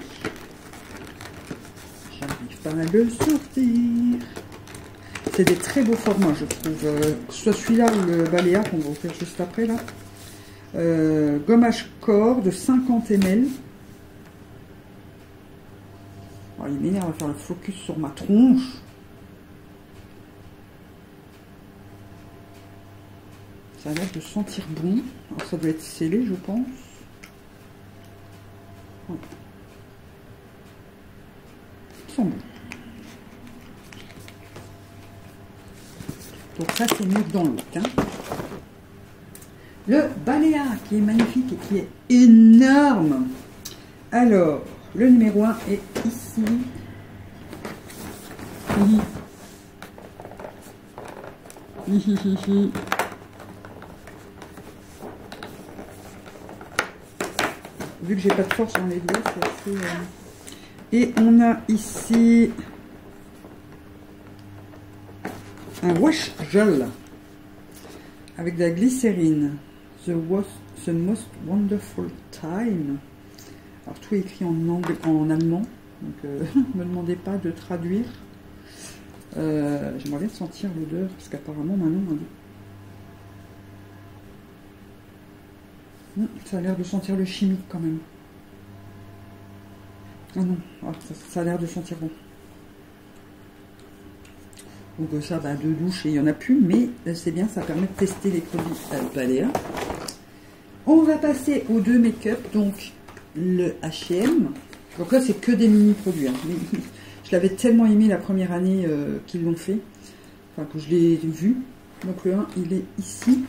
J'arrive pas à le sortir. C'est des très beaux formats, je trouve. Euh, que ce soit celui-là ou le baléa qu'on va offrir juste après, là. Euh, gommage corps de 50 ml. Oh, il m'énerve à faire le focus sur ma tronche. Ça l'air de sentir bon. Alors, ça doit être scellé, je pense. Ouais. Sont bons. Donc ça, c'est mieux dans l'autre. hein. Le baléa, qui est magnifique et qui est énorme. Alors, le numéro 1 est ici hi, hi. Vu que j'ai pas de force dans les doigts, c'est euh, Et on a ici un wash gel avec de la glycérine. The, was- the most wonderful time. Alors tout est écrit en, anglais, en allemand, donc euh, ne me demandez pas de traduire. Euh, J'aimerais bien sentir l'odeur, parce qu'apparemment Manon m'a dit. Ça a l'air de sentir le chimique quand même. Ah non, ah, ça, a l'air de sentir bon. Donc ça va de douche et il n'y en a plus, mais euh, c'est bien, ça permet de tester les produits Alpalea. On va passer aux deux make-up, donc le H&M. Donc là c'est que des mini produits. hein. Je l'avais tellement aimé la première année euh, qu'ils l'ont fait, enfin que je l'ai vu. Donc le 1 il est ici.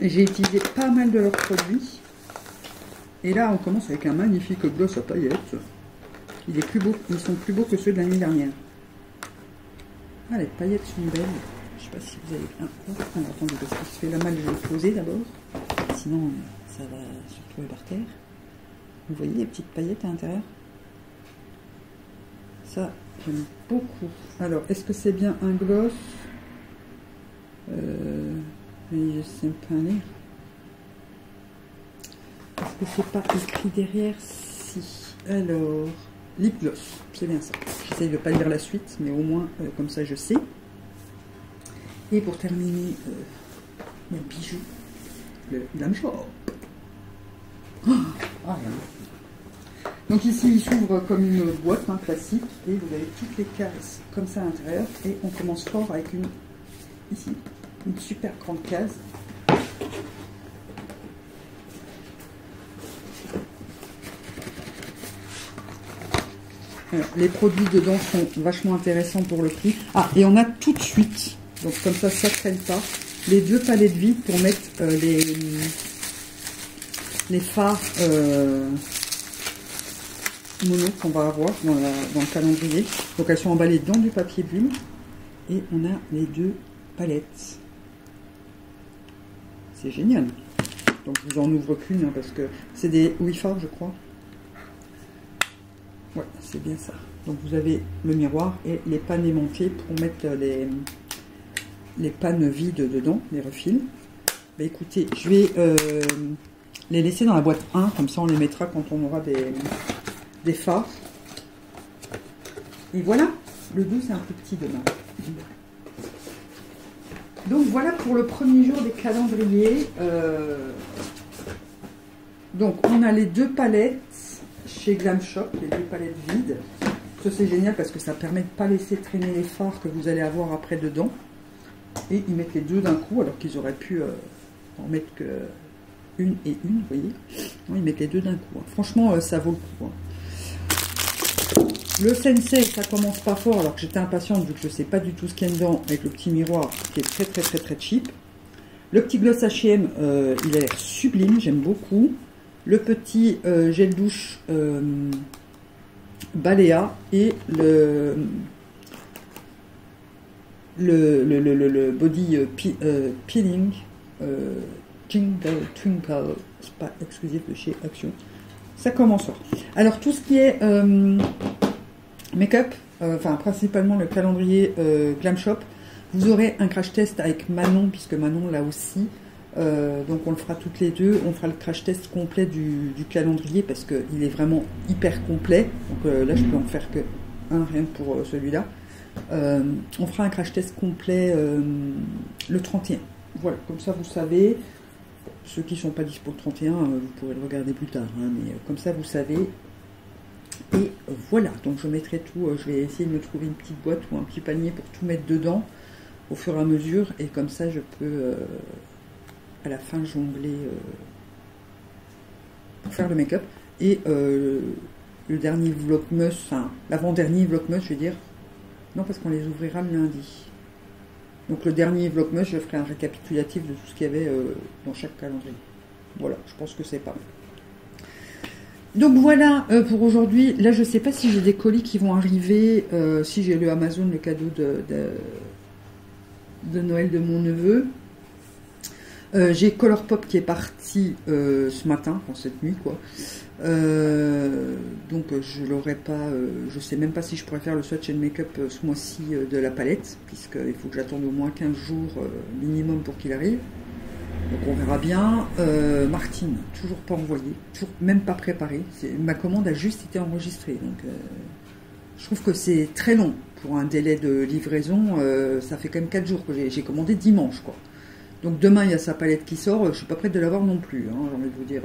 J'ai utilisé pas mal de leurs produits. Et là on commence avec un magnifique gloss à paillettes. Ils sont plus beaux que ceux de l'année dernière. Ah, les paillettes sont belles. Je sais pas si vous avez un. Oh, alors, attendez, parce que se fait la mal, je vais le poser d'abord. Sinon, ça va se retrouver par terre. Vous voyez les petites paillettes à l'intérieur? Ça, j'aime beaucoup. Alors, est-ce que c'est bien un gloss? Euh, mais Je sais pas lire. Est-ce que c'est pas écrit derrière Si? Alors, lip gloss, c'est bien ça. J'essaye de pas lire la suite, mais au moins, euh, comme ça, je sais. Et pour terminer, euh, mon bijou, le Glam Shop. Donc ici, il s'ouvre comme une boîte hein, classique, et vous avez toutes les cases comme ça à l'intérieur. Et on commence fort avec une, ici, une super grande case. les produits dedans sont vachement intéressants pour le prix. Ah, et on a tout de suite, donc comme ça, ça ne traîne pas, les deux palettes vides pour mettre euh, les, les phares euh, mono qu'on va avoir dans, dans, le calendrier. Donc elles sont emballées dans du papier bulle. Et on a les deux palettes. C'est génial. Donc je vous en ouvre qu'une hein, parce que c'est des phares je crois. Ouais, c'est bien ça. Donc vous avez le miroir et les pannes aimantées pour mettre les, les pannes vides dedans, les refils. Bah, écoutez, je vais euh, les laisser dans la boîte 1, comme ça on les mettra quand on aura des, des phares. Et voilà, le 2 c'est un peu petit demain. Donc voilà pour le premier jour des calendriers. Euh, donc on a les deux palettes chez Glam Shop, les deux palettes vides. Ça c'est génial parce que ça permet de ne pas laisser traîner les phares que vous allez avoir après dedans. Et ils mettent les deux d'un coup alors qu'ils auraient pu euh, en mettre une et une, vous voyez. ils mettent les deux d'un coup. Hein. Franchement, euh, ça vaut le coup. Hein. Le Sensei, ça commence pas fort alors que j'étais impatiente vu que je sais pas du tout ce qu'il y a dedans avec le petit miroir qui est très très très très cheap. Le petit gloss H&M, il a l'air sublime, j'aime beaucoup le petit euh, gel douche euh, Balea et le, le, le, le, body peeling Twinkle, c'est pas exclusif de chez Action. Ça commence fort. Alors tout ce qui est make-up, enfin principalement le calendrier Glam Shop, vous aurez un crash test avec Manon, puisque Manon là aussi euh, donc on le fera toutes les deux. On fera le crash test complet du, calendrier parce qu'il est vraiment hyper complet. Donc euh, là je peux en faire que un rien pour euh, celui-là. on fera un crash test complet le 31. Voilà, comme ça vous savez. Ceux qui ne sont pas dispo le 31, vous pourrez le regarder plus tard. Hein, mais comme ça vous savez. Et voilà, donc je mettrai tout. je vais essayer de me trouver une petite boîte ou un petit panier pour tout mettre dedans au fur et à mesure. Et comme ça je peux à la fin jongler euh, pour faire le make-up. Et euh, le dernier vlogmas, enfin l'avant-dernier vlogmas, je veux dire, non parce qu'on les ouvrira le lundi. Donc le dernier vlogmas, je ferai un récapitulatif de tout ce qu'il y avait euh, dans chaque calendrier. Voilà, je pense que c'est pas mal. Donc voilà pour aujourd'hui. Là, je ne sais pas si j'ai des colis qui vont arriver, si j'ai le Amazon, le cadeau de, Noël de mon neveu. Euh, j'ai Colourpop qui est parti euh, ce matin, en cette nuit, quoi. Euh, donc je l'aurais pas, je sais même pas si je pourrais faire le swatch and make-up ce mois-ci de la palette, puisqu'il faut que j'attende au moins 15 jours minimum pour qu'il arrive. Donc on verra bien. Martine, toujours pas envoyé, toujours même pas préparé. Ma commande a juste été enregistrée, donc je trouve que c'est très long pour un délai de livraison. ça fait quand même 4 jours que j'ai commandé dimanche, quoi. Donc demain, il y a sa palette qui sort. Je suis pas prête de l'avoir non plus, hein, j'ai envie de vous dire.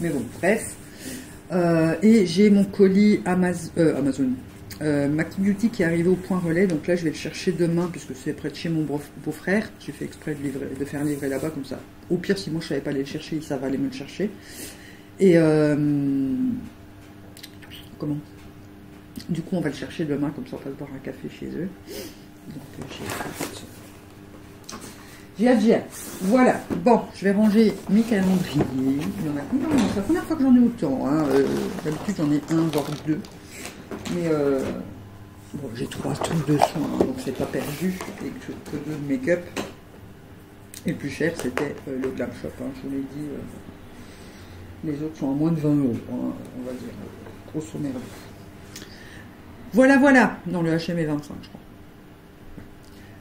Mais bon, bref. Euh, et j'ai mon colis Amazon, euh, euh, Beauty qui est arrivé au point relais. Donc là, je vais le chercher demain puisque c'est près de chez mon beau-frère. J'ai fait exprès de, livrer, de faire livrer là-bas comme ça. Au pire, si moi je ne savais pas aller le chercher, ça va aller me le chercher. Et comment? Du coup, on va le chercher demain, comme ça on va boire un café chez eux. Donc j'ai j'ai hâte, Voilà. Bon, je vais ranger mes calendriers. Il y en a C'est la première fois que j'en ai autant. Hein. Euh, d'habitude, j'en ai un, voire deux. Mais euh, bon, j'ai trois trucs de soins, hein, donc c'est pas perdu. Et que, deux de make-up. Et plus cher, c'était euh, le Glam Shop. Hein. Je vous l'ai dit. les autres sont à moins de 20 euros, on va dire. Grosso merdo. Voilà, voilà. Non, le HM est 25, je crois.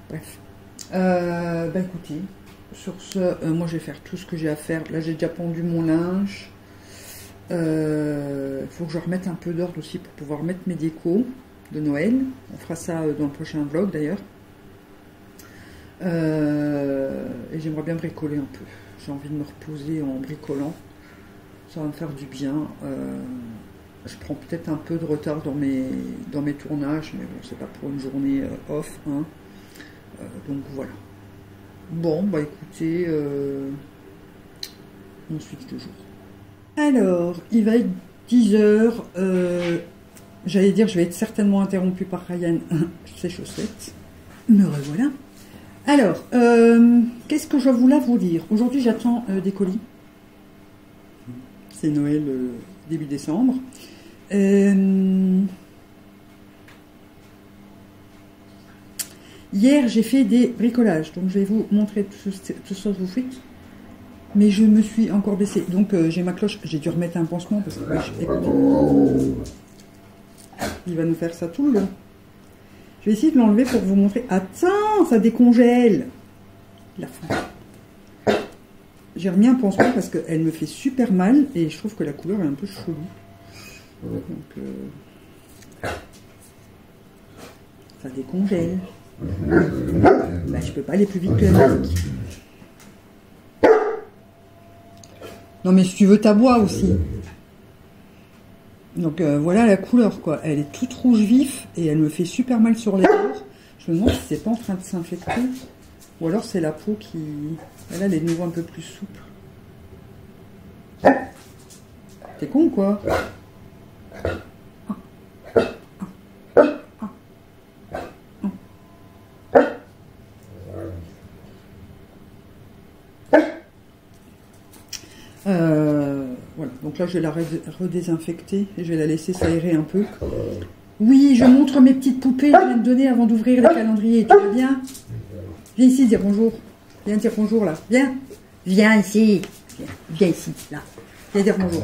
Bref. Euh, bah écoutez, sur ce, euh, moi je vais faire tout ce que j'ai à faire. Là j'ai déjà pendu mon linge. Il euh, faut que je remette un peu d'ordre aussi pour pouvoir mettre mes décos de Noël. On fera ça dans le prochain vlog d'ailleurs. et j'aimerais bien bricoler un peu. J'ai envie de me reposer en bricolant. Ça va me faire du bien. je prends peut-être un peu de retard dans mes, dans mes tournages, mais bon, c'est pas pour une journée off. Hein. Euh, donc voilà. Bon, bah écoutez, euh, on suit toujours. Alors, il va être 10 heures. Euh, J'allais dire, je vais être certainement interrompue par Ryan, ses chaussettes. Me revoilà. Alors, euh, qu'est-ce que je voulais vous dire? Aujourd'hui, j'attends euh, des colis. C'est Noël début décembre. hier, j'ai fait des bricolages, donc je vais vous montrer tout ce que vous faites. Mais je me suis encore baissée. Donc j'ai ma cloche, j'ai dû remettre un pansement parce que il va nous faire ça tout le. Je vais essayer de l'enlever pour vous montrer. Attends, ça décongèle. La fin. J'ai remis un pansement parce qu'elle me fait super mal et je trouve que la couleur est un peu chelou. Donc, euh, ça décongèle. Bah, je peux pas aller plus vite que la musique. Non mais si tu veux ta bois aussi. Donc euh, voilà la couleur quoi. Elle est toute rouge vif et elle me fait super mal sur les bords. Je me demande si c'est pas en train de s'infecter. Ou alors c'est la peau qui... Là elle est de nouveau un peu plus souple. T'es con quoi? Donc là, je vais la redésinfecter et je vais la laisser s'aérer un peu. Oui, je montre mes petites poupées que je viens de donner avant d'ouvrir les calendriers. Tu veux bien? Viens ici dire bonjour. Viens dire bonjour là. Viens. Viens ici. Viens, ici, là. Viens dire bonjour.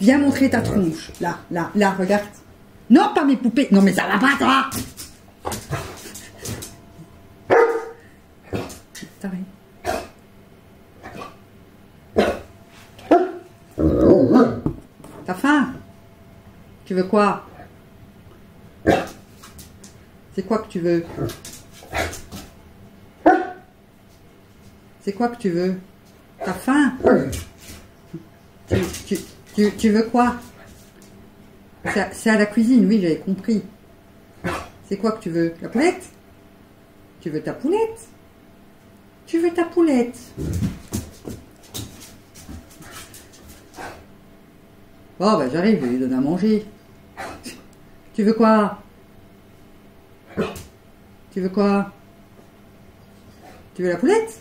Viens montrer, ta tronche. Là, là, là, regarde. Non, pas mes poupées. Non, mais ça va pas, toi T'as faim Tu veux quoi? C'est quoi que tu veux? C'est quoi que tu veux? T'as faim? Tu, veux quoi? C'est à, la cuisine, oui, j'avais compris. C'est quoi que tu veux? La poulette? Tu veux ta poulette? Tu veux ta poulette? Oh, ben j'arrive, je lui donner à manger. Tu veux quoi? Tu veux quoi? Tu veux la poulette?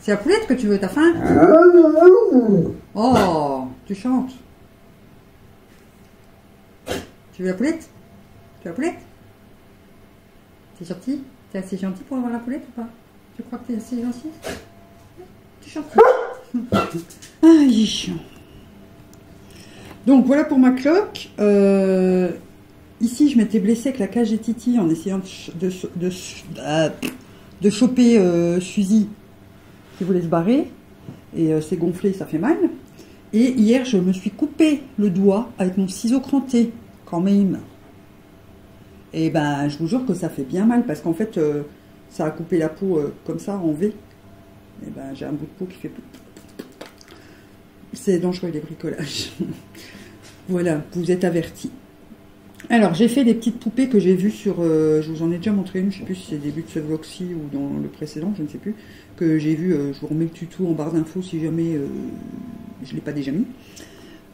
C'est la poulette que tu veux, t'as faim? Oh, tu chantes. Tu veux la poulette? Tu veux la poulette? T'es gentil? T'es assez gentil pour avoir la poulette ou pas? Tu crois que t'es assez gentil? Tu chantes. Ah, il est chiant. Donc voilà pour ma cloque. Euh, ici, je m'étais blessée avec la cage et Titi en essayant de, choper euh, Suzy qui voulait se barrer. Et euh, c'est gonflé, ça fait mal. Et hier, je me suis coupé le doigt avec mon ciseau cranté, quand même. Et ben, je vous jure que ça fait bien mal parce qu'en fait, ça a coupé la peau comme ça en V. Et ben, j'ai un bout de peau qui fait c'est dangereux les bricolages. Voilà, vous êtes avertis. Alors, j'ai fait des petites poupées que j'ai vues sur... Euh, je vous en ai déjà montré une, je ne sais plus si c'est début de ce vlog-ci ou dans le précédent, je ne sais plus. Que j'ai vu, euh, je vous remets le tuto en barre d'infos si jamais euh, je ne l'ai pas déjà mis.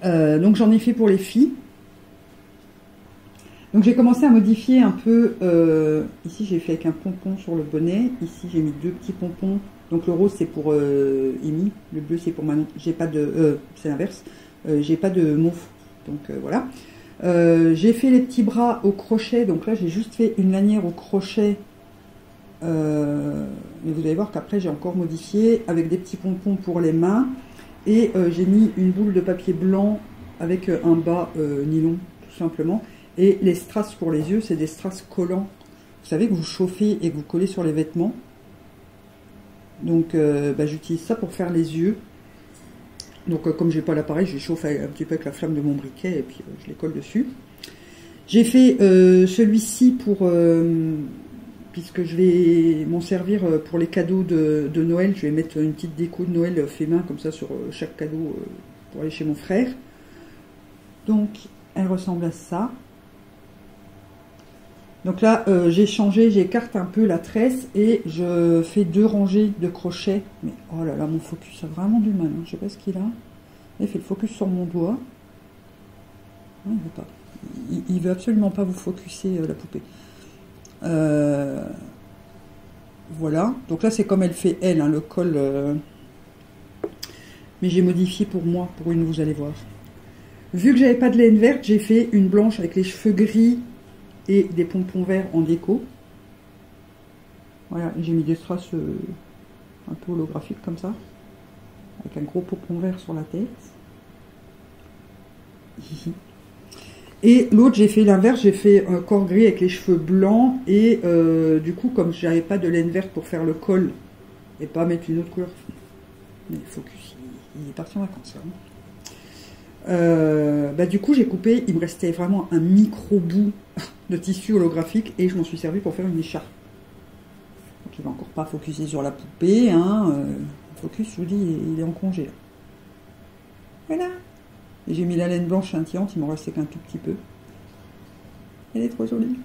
donc, j'en ai fait pour les filles. Donc, j'ai commencé à modifier un peu... ici, j'ai fait avec un pompon sur le bonnet. Ici, j'ai mis deux petits pompons donc le rose c'est pour Amy, le bleu c'est pour Manon. J'ai pas de, c'est l'inverse. J'ai pas de mauve, donc euh, voilà. j'ai fait les petits bras au crochet, donc là j'ai juste fait une lanière au crochet. mais vous allez voir qu'après j'ai encore modifié avec des petits pompons pour les mains et j'ai mis une boule de papier blanc avec un bas nylon tout simplement. Et les strass pour les yeux, c'est des strass collants. Vous savez que vous chauffez et que vous collez sur les vêtements. Donc euh, bah, j'utilise ça pour faire les yeux. Donc euh, comme j'ai pas l'appareil, je chauffe un petit peu avec la flamme de mon briquet et puis euh, je les colle dessus. J'ai fait celui-ci pour puisque je vais m'en servir pour les cadeaux de, Noël. Je vais mettre une petite déco de Noël fait main comme ça sur chaque cadeau pour aller chez mon frère. Donc elle ressemble à ça. Donc là, euh, j'ai changé, j'écarte un peu la tresse et je fais deux rangées de crochets. Mais oh là là, mon focus a vraiment du mal. Hein. Je sais pas ce qu'il a. Il fait le focus sur mon doigt. il veut. Il, veut absolument pas vous focuser la poupée. voilà. Donc là, c'est comme elle fait elle, hein, le col. mais j'ai modifié pour moi, pour une, vous allez voir. Vu que j'avais pas de laine verte, j'ai fait une blanche avec les cheveux gris et des pompons verts en déco. Voilà, j'ai mis des strass euh, un peu holographiques comme ça, avec un gros pompon vert sur la tête. Et l'autre, j'ai fait l'inverse, j'ai fait un corps gris avec les cheveux blancs, et euh, du coup, comme j'avais pas de laine verte pour faire le col, et pas mettre une autre couleur, mais focus, il est parti en vacances. Hein. Euh, bah, du coup, j'ai coupé, il me restait vraiment un micro bout de tissu holographique et je m'en suis servi pour faire une écharpe. Donc, il va encore pas focuser sur la poupée. Hein, euh, focus, je vous dis, il est en congé. Voilà. Et j'ai mis la laine blanche scintillante, il m'en restait qu'un tout petit peu. Elle est trop jolie.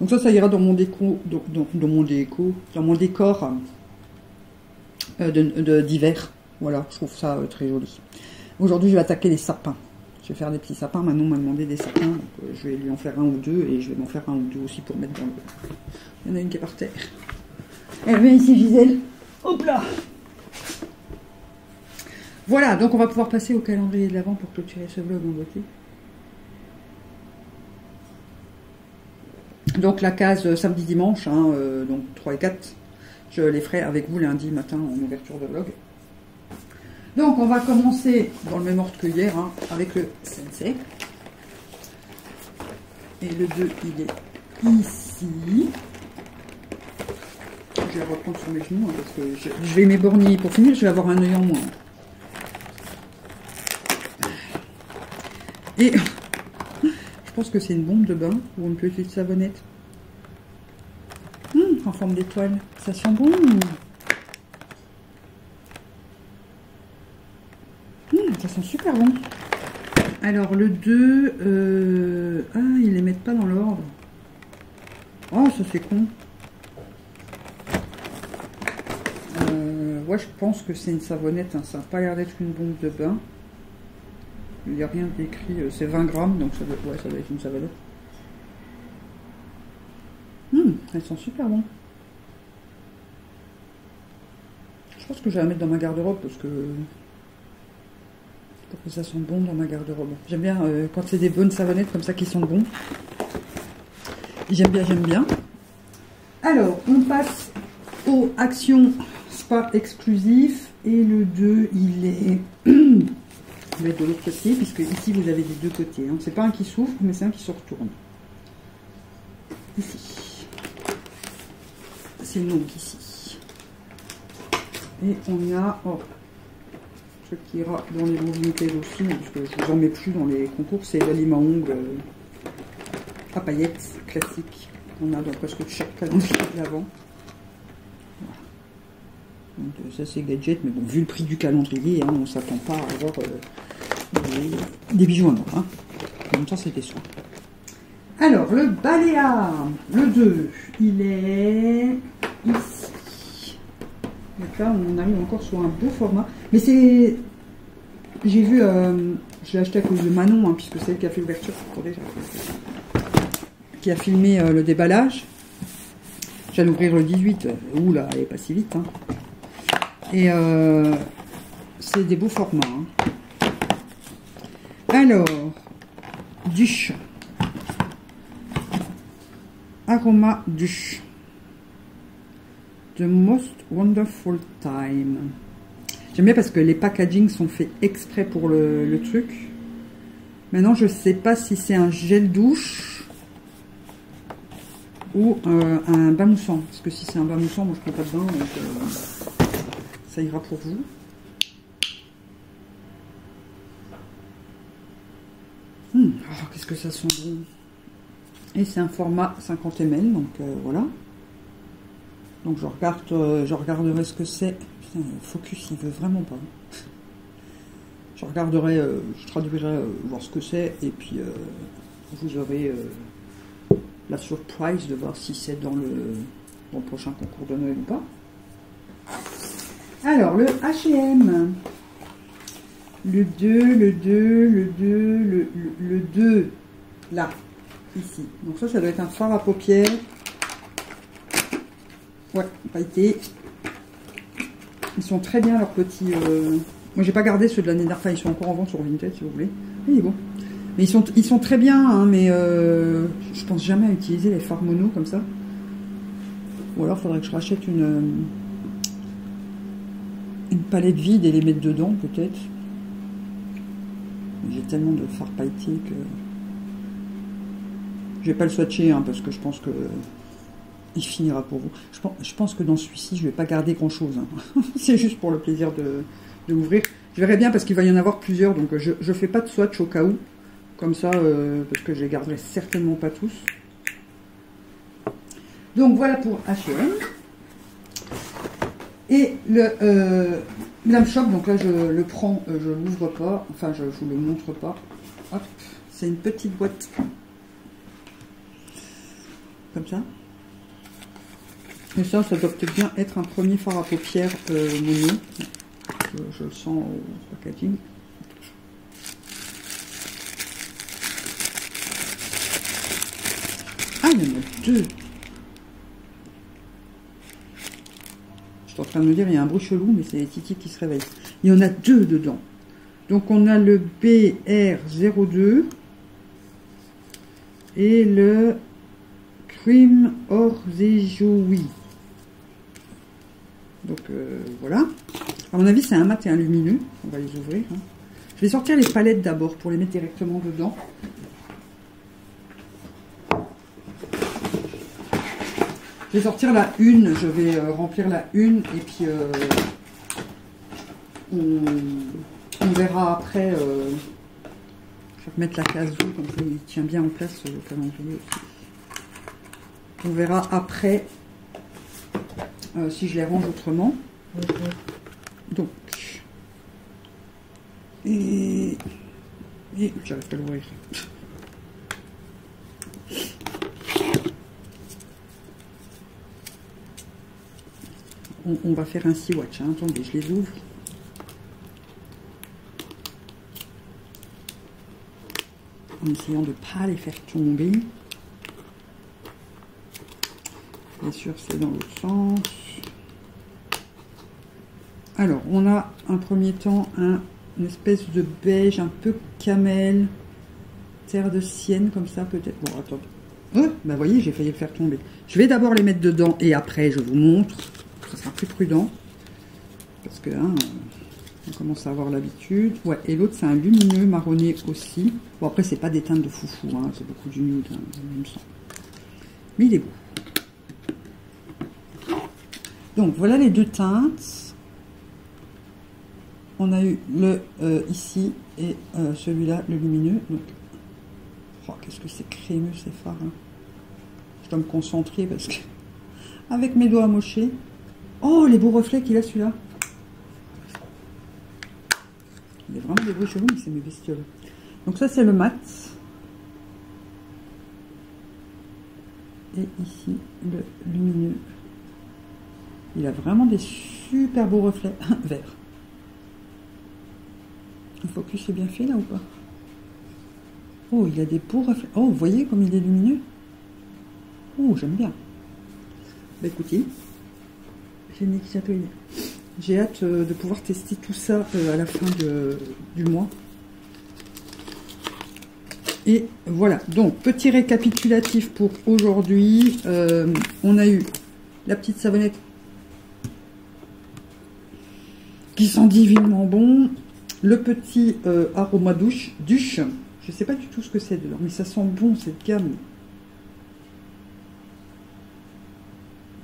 Donc ça, ça ira dans mon déco, dans, mon déco, dans mon décor euh, d'hiver. voilà, je trouve ça très joli. Aujourd'hui, je vais attaquer les sapins. Je vais faire des petits sapins. Manon m'a demandé des sapins. Euh, je vais lui en faire un ou deux. Et je vais m'en faire un ou deux aussi pour mettre dans le... Il y en a une qui est par terre. Elle vient ici, Gisèle. Hop là Voilà, donc on va pouvoir passer au calendrier de l'avant pour clôturer ce vlog en beauté. Donc la case euh, samedi-dimanche, hein, euh, donc 3 et 4, je les ferai avec vous lundi matin en ouverture de vlog. Donc on va commencer dans le même ordre que hier hein, avec le sensei. Et le 2 il est ici. Je vais reprendre sur mes genoux hein, parce que je, vais m'éborgner. Pour finir, je vais avoir un œil en moins. Et je pense que c'est une bombe de bain ou une petite savonnette. Hum, en forme d'étoile. Ça sent bon. Super bon. Alors le 2, euh, ah, ils les mettent pas dans l'ordre. Oh, ça c'est con. Euh, ouais, je pense que c'est une savonnette. Hein. Ça n'a pas l'air d'être une bombe de bain. Il n'y a rien d'écrit. Euh, c'est 20 grammes, donc ça doit, ouais, ça doit être une savonnette. Hum, elles sont super bon. Je pense que je vais la mettre dans ma garde-robe parce que que ça sent bon dans ma garde-robe. J'aime bien euh, quand c'est des bonnes savonnettes comme ça qui sont bons. J'aime bien, j'aime bien. Alors, on passe aux actions spa exclusif. Et le 2, il est... on va de l'autre côté, puisque ici vous avez des deux côtés. Hein. C'est pas un qui s'ouvre, mais c'est un qui se retourne. Ici. C'est donc ici. Et on a... Oh, qui ira dans les Moving aussi, parce que je vous en mets plus dans les concours, c'est l'aliment ongle euh, à paillettes classique qu'on a dans presque chaque calendrier de l'avant. Donc euh, ça c'est gadget, mais bon, vu le prix du calendrier, hein, on ne s'attend pas à avoir euh, des, bijoux en or. Hein. En même temps, c'était soin. Alors, le baléa, le 2, il est ici. Donc là, on arrive encore sur un beau format. Mais c'est. J'ai vu. Euh, je l'ai acheté à cause de Manon, hein, puisque c'est elle qui a fait l'ouverture. Qui a filmé euh, le déballage. J'allais ouvrir le 18. Ouh là, elle est pas si vite. Hein. Et euh, c'est des beaux formats. Hein. Alors, Duche. Aroma Duche. The most wonderful time. J'aime bien parce que les packagings sont faits exprès pour le, truc. Maintenant, je ne sais pas si c'est un gel douche ou euh, un bain moussant. Parce que si c'est un bain moussant, moi je ne prends pas de bain, donc euh, ça ira pour vous. Hum, oh, qu'est-ce que ça sent bon. Et c'est un format 50 ml, donc euh, voilà. Donc je regarde, je regarderai ce que c'est Focus, il veut vraiment pas. Je regarderai, euh, je traduirai, euh, voir ce que c'est, et puis euh, vous aurez la surprise de voir si c'est dans le, prochain concours de Noël ou pas. Alors, le H&M. Le 2, le 2, le 2, le, 2, deux là, ici. Donc ça, ça doit être un fard à paupières. Ouais, pailleté. Ils sont très bien leurs petits... Euh... Moi, j'ai pas gardé ceux de l'année dernière. Ils sont encore en vente sur Vinted, si vous voulez. Est bon. Mais ils sont, ils sont très bien, hein, mais euh, je pense jamais à utiliser les fards mono comme ça. Ou alors, il faudrait que je rachète une, euh, une palette vide et les mettre dedans, peut-être. J'ai tellement de fards pailletés que... Je vais pas le swatcher, hein, parce que je pense que il finira pour vous. Je pense, que dans celui-ci, je vais pas garder grand-chose. Hein. C'est juste pour le plaisir de, l'ouvrir. Je verrai bien parce qu'il va y en avoir plusieurs, donc je ne fais pas de swatch au cas où. Comme ça, euh, parce que je les garderai certainement pas tous. Donc voilà pour H&M. Et le euh, Shop, donc là je le prends, euh, je l'ouvre pas, enfin je vous le montre pas. Hop, c'est une petite boîte. Comme ça. Et ça, ça doit bien être un premier fard à paupières euh. Je, le sens au packaging. Ah, il y en a deux. Je suis en train de me dire, il y a un bruit chelou, mais c'est Titi qui se réveillent. Il y en a deux dedans. Donc on a le BR02 et le Cream Orzejoui. Donc euh, voilà. À mon avis, c'est un mat et un lumineux. On va les ouvrir. Hein. Je vais sortir les palettes d'abord pour les mettre directement dedans. Je vais sortir la une, je vais euh, remplir la une et puis euh, on, verra après. je vais mettre la case comme ça il tient bien en place le calendrier aussi. On verra après euh, si je les range autrement. Donc, et, et j'arrive pas à l'ouvrir. On, va faire un watch. Hein. Attendez, je les ouvre. En essayant de ne pas les faire tomber. Bien sûr, c'est dans l'autre sens. Alors, on a un premier temps un, une espèce de beige un peu camel, terre de sienne comme ça peut-être. Bon, attends. Oh, voyez, j'ai failli le faire tomber. Je vais d'abord les mettre dedans et après je vous montre. Ça sera plus prudent. Parce que hein, on commence à avoir l'habitude. Ouais, et l'autre c'est un lumineux marronné aussi. Bon après c'est pas des teintes de foufou, hein, c'est beaucoup du nude, hein. Mais il est beau. Donc voilà les deux teintes on a eu le euh, ici et euh, celui-là, le lumineux. Oh, qu'est-ce que c'est crémeux ces phares. Hein. Je dois me concentrer parce que avec mes doigts mochés. Oh, les beaux reflets qu'il a celui-là. Il a vraiment des beaux cheveux, mais c'est mes bestioles. Donc ça c'est le mat. Et ici le lumineux. Il a vraiment des super beaux reflets verts. Le focus est bien fait là ou pas? Oh, il a des reflets. Oh, vous voyez comme il est lumineux? Oh, j'aime bien. Bah écoutez, j'ai hâte euh, de pouvoir tester tout ça euh, à la fin du mois. Et voilà, donc petit récapitulatif pour aujourd'hui. Euh, on a eu la petite savonnette qui sent divinement bon le petit euh, aroma douche, duche. Je ne sais pas du tout ce que c'est dedans, mais ça sent bon cette gamme.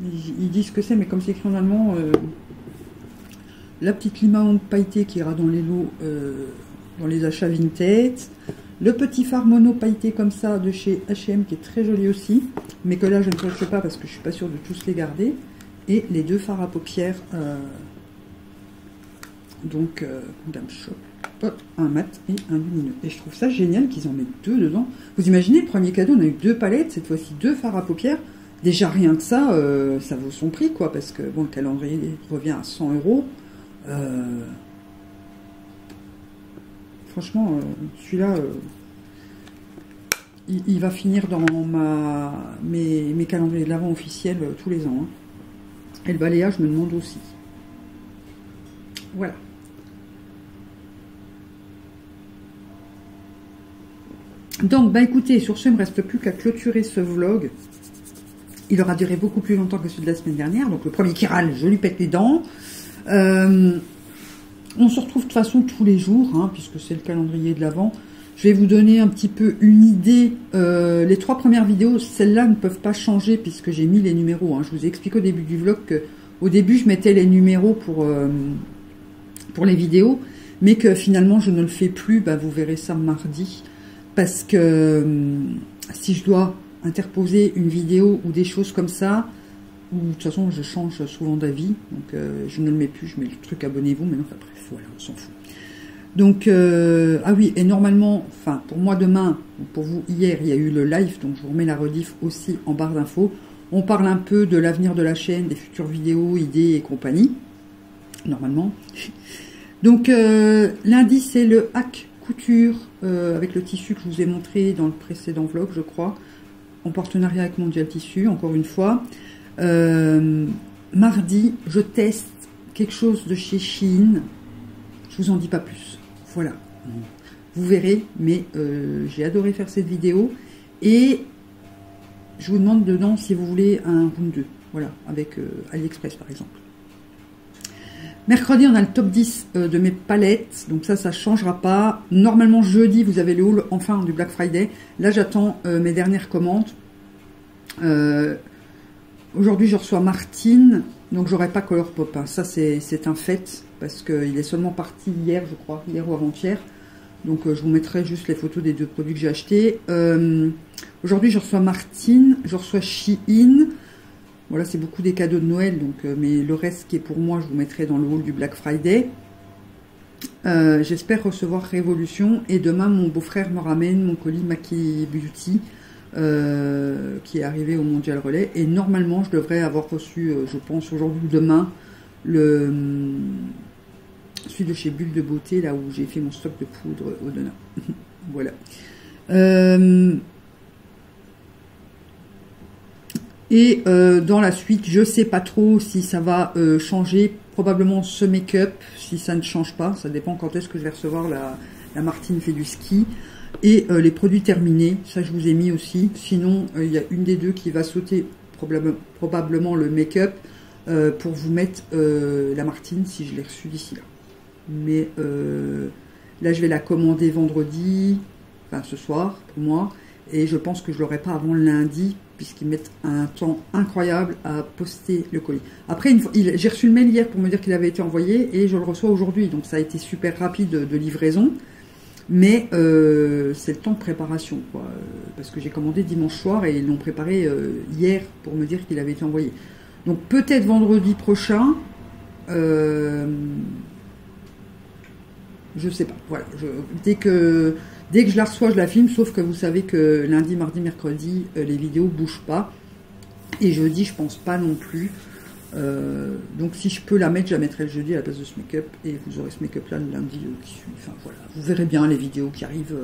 Ils, disent que c'est, mais comme c'est écrit en allemand, euh, la petite limande pailletée qui ira dans les lots, euh, dans les achats vintage. Le petit phare mono pailleté comme ça de chez H&M qui est très joli aussi, mais que là je ne sais pas parce que je suis pas sûre de tous les garder. Et les deux fards à paupières donc, euh, Dame Shop, un mat et un lumineux. Et je trouve ça génial qu'ils en mettent deux dedans. Vous imaginez, premier cadeau, on a eu deux palettes, cette fois-ci deux fards à paupières. Déjà, rien que ça, euh, ça vaut son prix, quoi, parce que, bon, le calendrier revient à 100 euros. Euh, franchement, celui-là, il, va finir dans ma, mes, calendriers de l'avant officiels tous les ans. hein. Et le balayage, je me demande aussi. Voilà. Donc, bah écoutez, sur ce, il ne me reste plus qu'à clôturer ce vlog. Il aura duré beaucoup plus longtemps que celui de la semaine dernière. Donc, le premier qui râle, je lui pète les dents. Euh, on se retrouve de toute façon tous les jours, hein, puisque c'est le calendrier de l'Avent. Je vais vous donner un petit peu une idée. Euh, les trois premières vidéos, celles-là ne peuvent pas changer puisque j'ai mis les numéros. Hein. Je vous ai expliqué au début du vlog que au début je mettais les numéros pour, euh, les vidéos, mais que finalement je ne le fais plus. Bah, vous verrez ça mardi. Parce que euh, si je dois interposer une vidéo ou des choses comme ça, ou de toute façon je change souvent d'avis, donc euh, je ne le mets plus, je mets le truc abonnez-vous, mais non, bref, voilà, on s'en fout. Donc, euh, ah oui, et normalement, enfin, pour moi demain, pour vous hier, il y a eu le live, donc je vous remets la rediff aussi en barre d'infos. On parle un peu de l'avenir de la chaîne, des futures vidéos, idées et compagnie, normalement. Donc, euh, lundi, c'est le hack couture euh, avec le tissu que je vous ai montré dans le précédent vlog, je crois, en partenariat avec Mondial Tissu, encore une fois. Euh, mardi, je teste quelque chose de chez Shein. Je vous en dis pas plus. Voilà. Vous verrez, mais euh, j'ai adoré faire cette vidéo. Et je vous demande dedans si vous voulez un room 2. Voilà, avec AliExpress par exemple. Mercredi, on a le top 10 euh, de mes palettes. Donc ça, ça changera pas. Normalement, jeudi, vous avez le haul enfin du Black Friday. Là, j'attends euh, mes dernières commandes. Euh, Aujourd'hui, je reçois Martine. Donc, j'aurai pas Color Pop. hein. Ça, c'est un fait. Parce qu'il est seulement parti hier, je crois. Hier ou avant-hier. Donc, je vous mettrai juste les photos des deux produits que j'ai achetés. Aujourd'hui, je reçois Martine. Je reçois Shein. Voilà, c'est beaucoup des cadeaux de Noël, euh, mais le reste qui est pour moi, je vous mettrai dans le hall du Black Friday. Euh, J'espère recevoir Révolution et demain, mon beau-frère me ramène mon colis Maki Beauty euh, qui est arrivé au Mondial Relais. Et normalement, je devrais avoir reçu, je pense, aujourd'hui ou demain, le, hum, celui de chez Bulle de Beauté, là où j'ai fait mon stock de poudre au Donna. voilà. Euh, Et euh, dans la suite, je sais pas trop si ça va euh, changer. Probablement ce make-up, si ça ne change pas. Ça dépend quand est-ce que je vais recevoir la, la Martine fait du ski. Et euh, les produits terminés, ça je vous ai mis aussi. Sinon, euh, il y a une des deux qui va sauter probable- probablement le make-up euh, pour vous mettre euh, la Martine si je l'ai reçue d'ici là. Mais là, je vais la commander vendredi, enfin ce soir pour moi. Et je pense que je l'aurai pas avant lundi, puisqu'ils mettent un temps incroyable à poster le colis. Après, j'ai reçu le mail hier pour me dire qu'il avait été envoyé et je le reçois aujourd'hui. Donc ça a été super rapide de, livraison. Mais euh, c'est le temps de préparation, quoi. Parce que j'ai commandé dimanche soir et ils l'ont préparé euh, hier pour me dire qu'il avait été envoyé. Donc peut-être vendredi prochain. Euh, je sais pas. Voilà. Dès que dès que je la reçois, je la filme. Sauf que vous savez que lundi, mardi, mercredi, euh, les vidéos bougent pas. Et jeudi, je pense pas non plus. Euh, donc si je peux la mettre, je la mettrai le jeudi à la place de ce make-up. Et vous aurez ce make-up là le lundi euh, qui suit. Enfin voilà. Vous verrez bien les vidéos qui arrivent.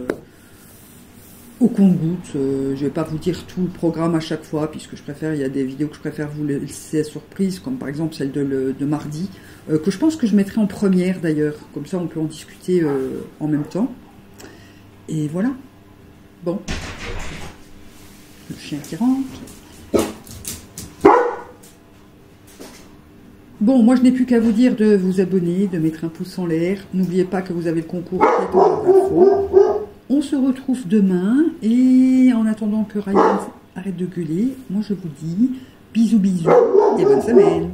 au compte-goutte, je vais pas vous dire tout le programme à chaque fois, puisque je préfère, il y a des vidéos que je préfère vous laisser à surprise, comme par exemple celle de, mardi, que je pense que je mettrai en première d'ailleurs, comme ça on peut en discuter en même temps. Et voilà. Bon. Le chien qui rentre. Bon, moi je n'ai plus qu'à vous dire de vous abonner, de mettre un pouce en l'air. N'oubliez pas que vous avez le concours. On se retrouve demain et en attendant que Ryan arrête de gueuler, moi je vous dis bisous bisous et bonne semaine.